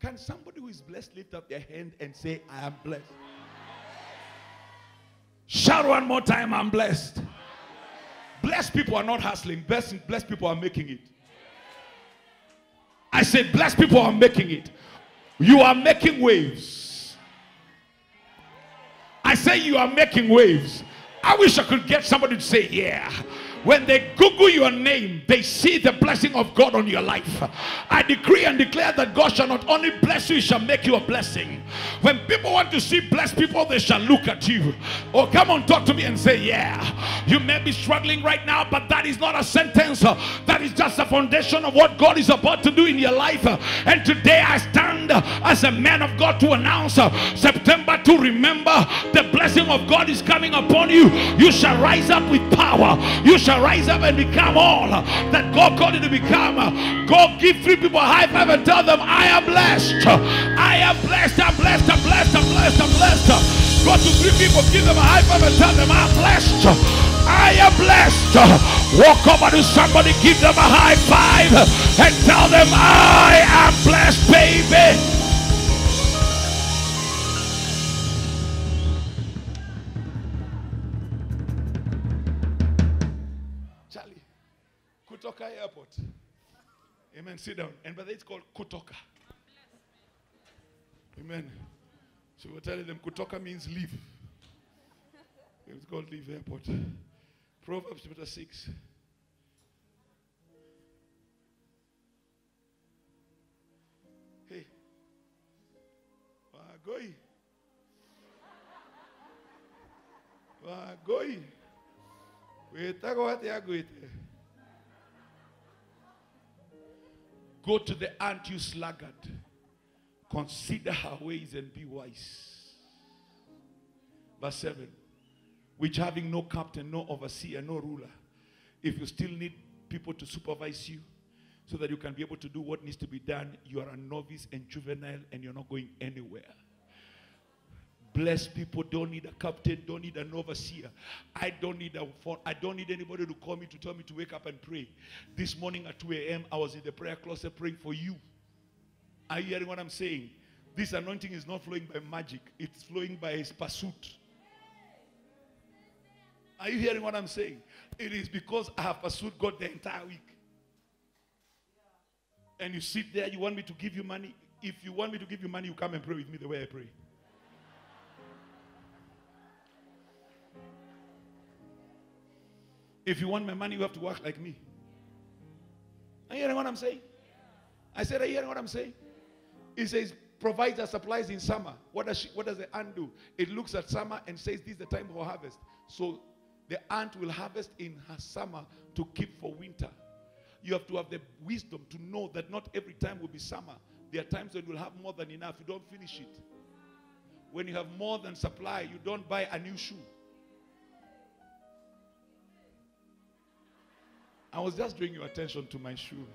Can somebody who is blessed lift up their hand and say, I am blessed? Shout one more time, I'm blessed. Blessed people are not hustling, blessed, blessed people are making it. I said, blessed people are making it. You are making waves. I say, you are making waves. I wish I could get somebody to say, yeah. When they Google your name, they see the blessing of God on your life. I decree and declare that God shall not only bless you, he shall make you a blessing. When people want to see blessed people, they shall look at you. Oh, come on, talk to me and say, Yeah. You may be struggling right now, but that is not a sentence. That is just a foundation of what God is about to do in your life. And today I stand as a man of God to announce September to remember the blessing of God is coming upon you. You shall rise up with power. You shall rise up and become all that God called you to become. Go give three people a high five and tell them, I am blessed. I am blessed. I'm blessed. I'm blessed. I'm blessed. I'm blessed. Go to three people, give them a high five and tell them, I'm blessed. I am blessed. Walk over to somebody, give them a high five and tell them, I am blessed, baby. Amen. Sit down. And way, it's called Kutoka. Amen. So we're telling them Kutoka means leave. It's called leave airport. Proverbs chapter 6. Hey. Wagoi. Wagoi. Wetagwo atĩa Go to the ant, you sluggard. Consider her ways and be wise. Verse 7. Which having no captain, no overseer, no ruler, if you still need people to supervise you so that you can be able to do what needs to be done, you are a novice and juvenile and you're not going anywhere. Blessed people don't need a captain, don't need an overseer. I don't need a phone. I don't need anybody to call me to tell me to wake up and pray. This morning at 2 a.m., I was in the prayer closet praying for you. Are you hearing what I'm saying? This anointing is not flowing by magic, it's flowing by his pursuit. Are you hearing what I'm saying? It is because I have pursued God the entire week. And you sit there, you want me to give you money. If you want me to give you money, you come and pray with me the way I pray. If you want my money, you have to work like me. Are you hearing what I'm saying? I said, Are you hearing what I'm saying? It says, provides and supplies in summer. What does she, what does the ant do? It looks at summer and says, This is the time for harvest. So the ant will harvest in her summer to keep for winter. You have to have the wisdom to know that not every time will be summer. There are times when you'll have more than enough. You don't finish it. When you have more than supply, you don't buy a new shoe. I was just drawing your attention to my shoe.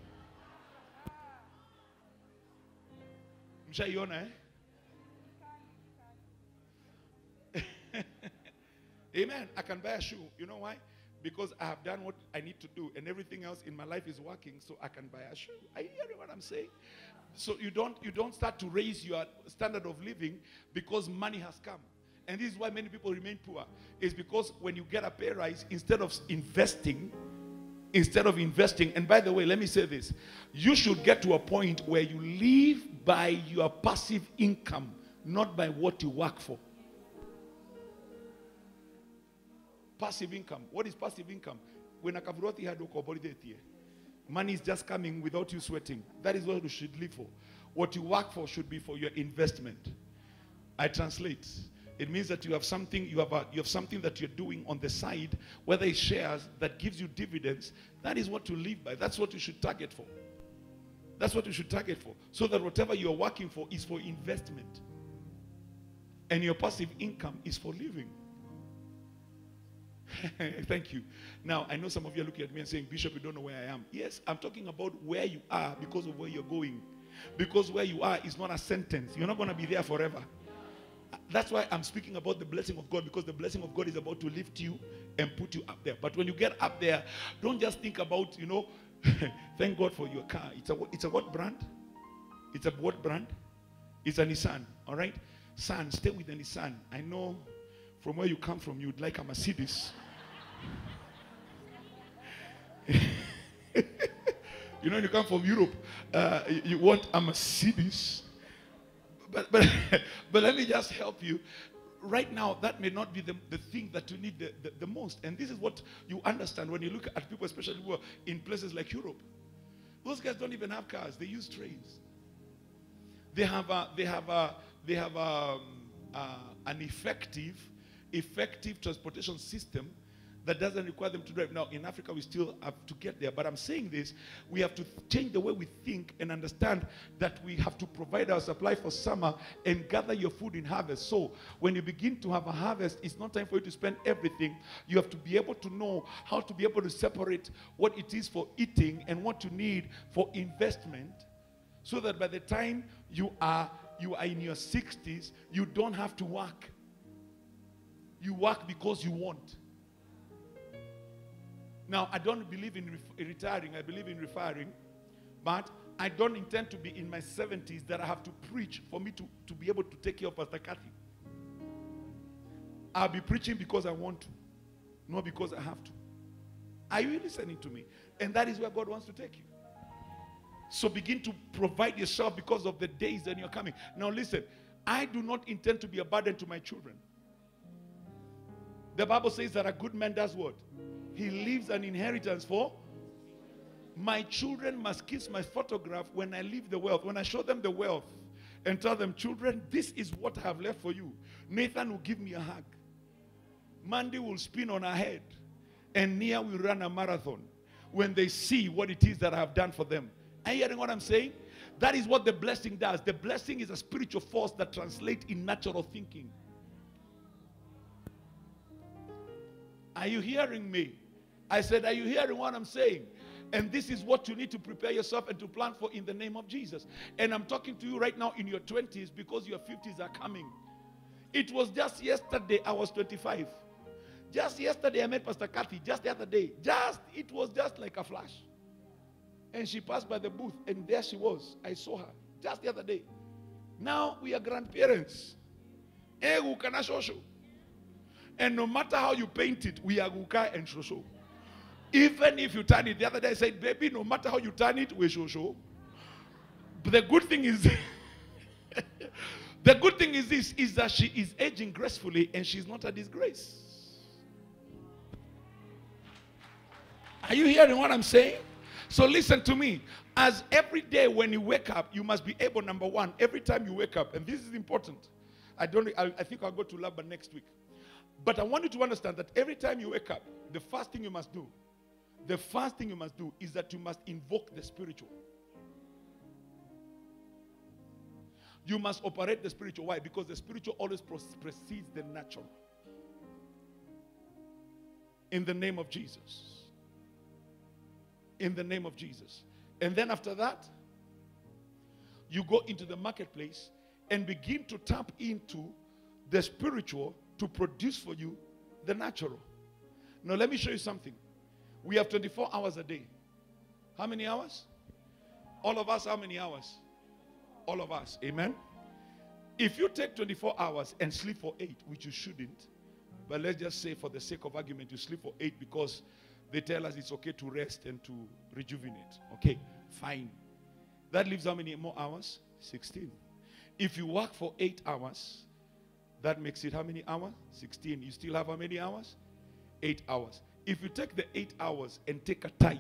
Mshaiona eh? Amen. I can buy a shoe. You know why? Because I have done what I need to do and everything else in my life is working, so I can buy a shoe. Are you hearing what I'm saying? So you don't you don't start to raise your standard of living because money has come. And this is why many people remain poor. Is because when you get a pay rise, instead of investing, instead of investing, and by the way, let me say this you should get to a point where you live by your passive income, not by what you work for. Passive income. What is passive income? When a kavurothi had. Money is just coming without you sweating. That is what you should live for. What you work for should be for your investment. I translate. It means that you have something, you have, a, you have something that you're doing on the side, whether it's shares that gives you dividends. That is what to live by. That's what you should target for. That's what you should target for. So that whatever you're working for is for investment. And your passive income is for living. Thank you. Now, I know some of you are looking at me and saying, Bishop, you don't know where I am. Yes, I'm talking about where you are because of where you're going. Because where you are is not a sentence. You're not going to be there forever. That's why I'm speaking about the blessing of God because the blessing of God is about to lift you and put you up there. But when you get up there, don't just think about, you know, thank God for your car. It's a, it's a what brand? It's a what brand? It's a Nissan, all right? Son, stay with the Nissan. I know from where you come from, you'd like a Mercedes. you know, when you come from Europe, uh, you, you want a Mercedes. But, but, but let me just help you. Right now, that may not be the, the thing that you need the, the, the most. And this is what you understand when you look at people, especially who are in places like Europe. Those guys don't even have cars, they use trains. They have, a, they have, a, they have a, uh, an effective, effective transportation system that doesn't require them to drive. Now, in Africa, we still have to get there. But I'm saying this, we have to change the way we think and understand that we have to provide our supply for summer and gather your food in harvest. So, when you begin to have a harvest, it's not time for you to spend everything. You have to be able to know how to be able to separate what it is for eating and what you need for investment so that by the time you are you are in your 60s, you don't have to work. You work because you want. Now, I don't believe in retiring, I believe in refiring, but I don't intend to be in my 70s that I have to preach for me to, to be able to take care of Pastor Kathy. I'll be preaching because I want to, not because I have to. Are you listening to me? And that is where God wants to take you. So begin to provide yourself because of the days that you're coming. Now, listen, I do not intend to be a burden to my children. The Bible says that a good man does what? He leaves an inheritance for. My children must kiss my photograph when I leave the wealth. When I show them the wealth and tell them, children, this is what I have left for you. Nathan will give me a hug. Mandy will spin on her head. And Nia will run a marathon when they see what it is that I have done for them. Are you hearing what I'm saying? That is what the blessing does. The blessing is a spiritual force that translates in natural thinking. Are you hearing me? I said, Are you hearing what I'm saying? And this is what you need to prepare yourself and to plan for in the name of Jesus. And I'm talking to you right now in your 20s because your 50s are coming. It was just yesterday I was 25. Just yesterday I met Pastor Kathy. Just the other day. Just, it was just like a flash. And she passed by the booth, and there she was. I saw her just the other day. Now we are grandparents. Eh, shosho. And no matter how you paint it, we are gukai and shosho. Even if you turn it, the other day I said, baby, no matter how you turn it, we shosho. But the good thing is, the good thing is this, is that she is aging gracefully and she's not a disgrace. Are you hearing what I'm saying? So listen to me. As every day when you wake up, you must be able, number one, every time you wake up, and this is important. I don't I, I think I'll go to Laba next week. But I want you to understand that every time you wake up, the first thing you must do, the first thing you must do is that you must invoke the spiritual. You must operate the spiritual. Why? Because the spiritual always precedes the natural. In the name of Jesus in the name of Jesus. And then after that, you go into the marketplace and begin to tap into the spiritual to produce for you the natural. Now, let me show you something. We have 24 hours a day. How many hours? All of us, how many hours? All of us. Amen. If you take 24 hours and sleep for eight, which you shouldn't, but let's just say for the sake of argument, you sleep for eight because they tell us it's okay to rest and to rejuvenate. Okay, fine. That leaves how many more hours? 16. If you work for eight hours, that makes it how many hours? 16. You still have how many hours? Eight hours. If you take the eight hours and take a tithe,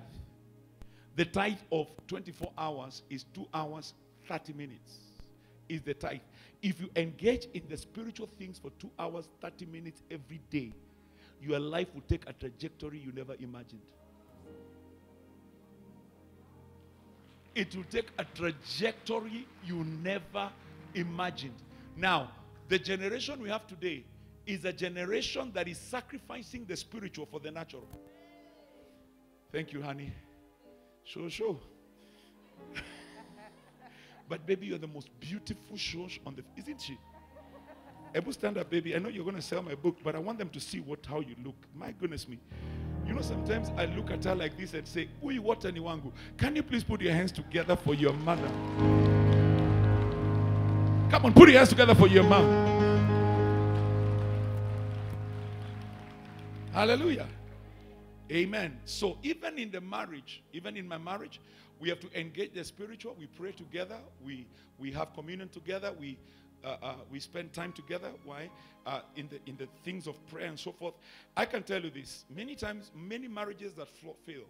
the tithe of 24 hours is two hours, 30 minutes. Is the tithe. If you engage in the spiritual things for two hours, 30 minutes every day, your life will take a trajectory you never imagined. It will take a trajectory you never imagined. Now, the generation we have today is a generation that is sacrificing the spiritual for the natural. Thank you, honey. Sure, sure. but baby, you're the most beautiful shosh on the isn't she? Ebu stand up, baby. I know you're gonna sell my book, but I want them to see what how you look. My goodness me. You know, sometimes I look at her like this and say, Ui what wangu. Can you please put your hands together for your mother? Come on, put your hands together for your mom. Hallelujah. Amen. So even in the marriage, even in my marriage, we have to engage the spiritual. We pray together. We we have communion together. We uh, uh, we spend time together. Why? Uh, in the in the things of prayer and so forth. I can tell you this: many times, many marriages that fail.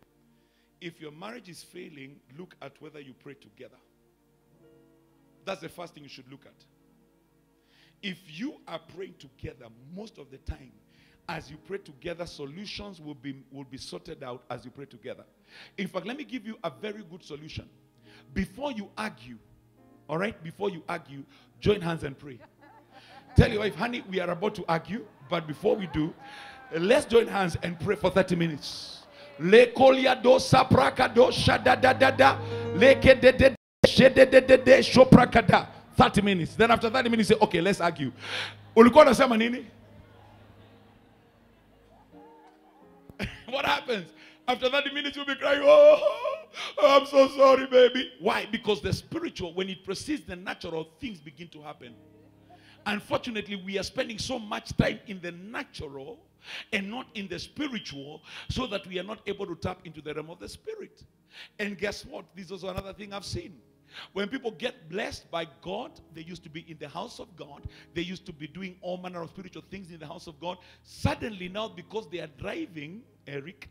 If your marriage is failing, look at whether you pray together. That's the first thing you should look at. If you are praying together most of the time, as you pray together, solutions will be, will be sorted out as you pray together. In fact, let me give you a very good solution. Before you argue, all right, before you argue, join hands and pray. Tell your wife, honey, we are about to argue, but before we do, let's join hands and pray for 30 minutes. Le kolia do sapraka do shada da da da. Le ke de de shede de de de shopraka da. 30 minutes. Then after 30 minutes, say, okay, let's argue. Ulikuwa unasema nini? What happens? After 30 minutes, you'll be crying, oh, I'm so sorry, baby. Why? Because the spiritual, when it precedes the natural, things begin to happen. Unfortunately, we are spending so much time in the natural and not in the spiritual so that we are not able to tap into the realm of the spirit. And guess what? This is another thing I've seen. When people get blessed by God, they used to be in the house of God. They used to be doing all manner of spiritual things in the house of God. Suddenly, now because they are driving, Eric,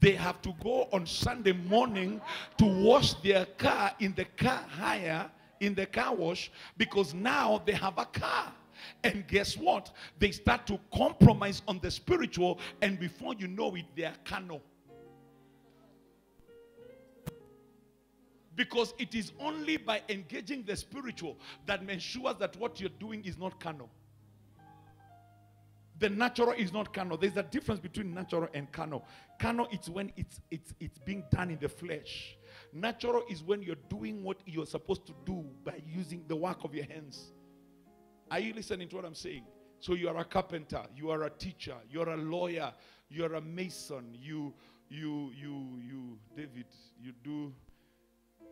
they have to go on Sunday morning to wash their car in the car hire, in the car wash, because now they have a car. And guess what? They start to compromise on the spiritual, and before you know it, they are carnal. Because it is only by engaging the spiritual that ensures that what you're doing is not carnal. The natural is not carnal. There's a difference between natural and carnal. Carnal is when it's it's it's being done in the flesh. Natural is when you're doing what you're supposed to do by using the work of your hands. Are you listening to what I'm saying? So you are a carpenter, you are a teacher, you're a lawyer, you're a mason, you you you you David, you do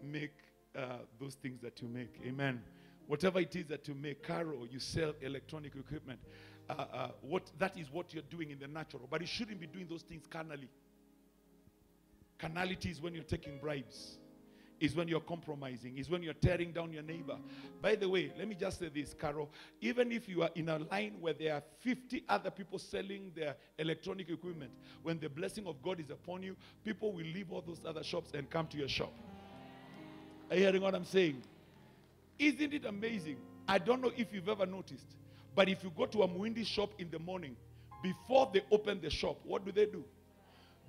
make uh, those things that you make. Amen. Whatever it is that you make, Caro, you sell electronic equipment. Uh, uh, what that is what you're doing in the natural, but you shouldn't be doing those things carnally. Carnality is when you're taking bribes. Is when you're compromising. Is when you're tearing down your neighbor. By the way, let me just say this, Carol. Even if you are in a line where there are 50 other people selling their electronic equipment, when the blessing of God is upon you, people will leave all those other shops and come to your shop. Are you hearing what I'm saying? Isn't it amazing? I don't know if you've ever noticed, but if you go to a Muindi shop in the morning, before they open the shop, what do they do?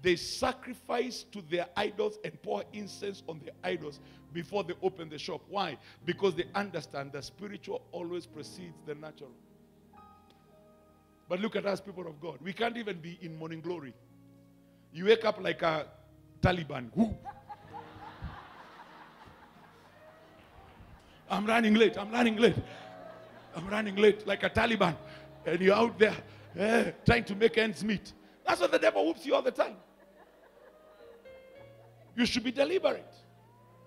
They sacrifice to their idols and pour incense on their idols before they open the shop. Why? Because they understand the spiritual always precedes the natural. But look at us, people of God. We can't even be in morning glory. You wake up like a Taliban. Whoo. I'm running late. I'm running late. I'm running late like a Taliban. And you're out there eh, trying to make ends meet. That's what the devil whoops you all the time. You should be deliberate.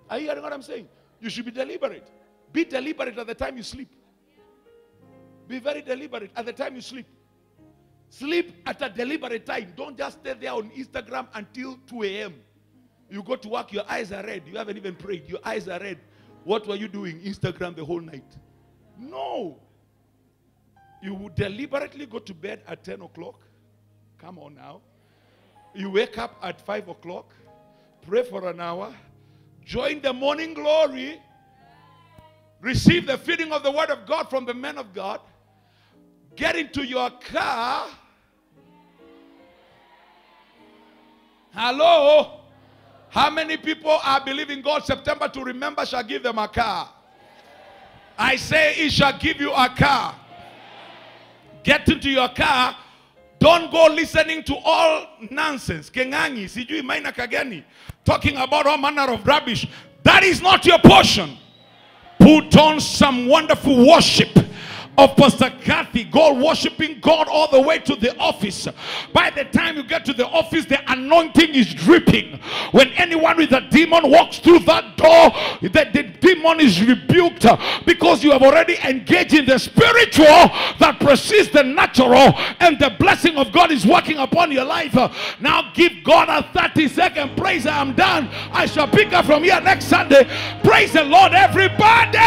Are you hearing what I'm saying? You should be deliberate. Be deliberate at the time you sleep. Be very deliberate at the time you sleep. Sleep at a deliberate time. Don't just stay there on Instagram until 2 a.m. You go to work, your eyes are red. You haven't even prayed. Your eyes are red. What were you doing? Instagram the whole night. No. You would deliberately go to bed at 10 o'clock. Come on now. You wake up at 5 o'clock, pray for an hour, join the morning glory, receive the feeding of the word of God from the men of God, get into your car. Hello? How many people are believing God September to remember shall give them a car? I say he shall give you a car. Get into your car. Don't go listening to all nonsense. Maina. Talking about all manner of rubbish. That is not your portion. Put on some wonderful worship of Pastor Kathy, God worshiping God all the way to the office. By the time you get to the office, the anointing is dripping. When anyone with a demon walks through that door, the, the demon is rebuked uh, because you have already engaged in the spiritual that precedes the natural, and the blessing of God is working upon your life. Uh, now give God a 30 second praise. I am done. I shall pick up from here next Sunday. Praise the Lord, everybody.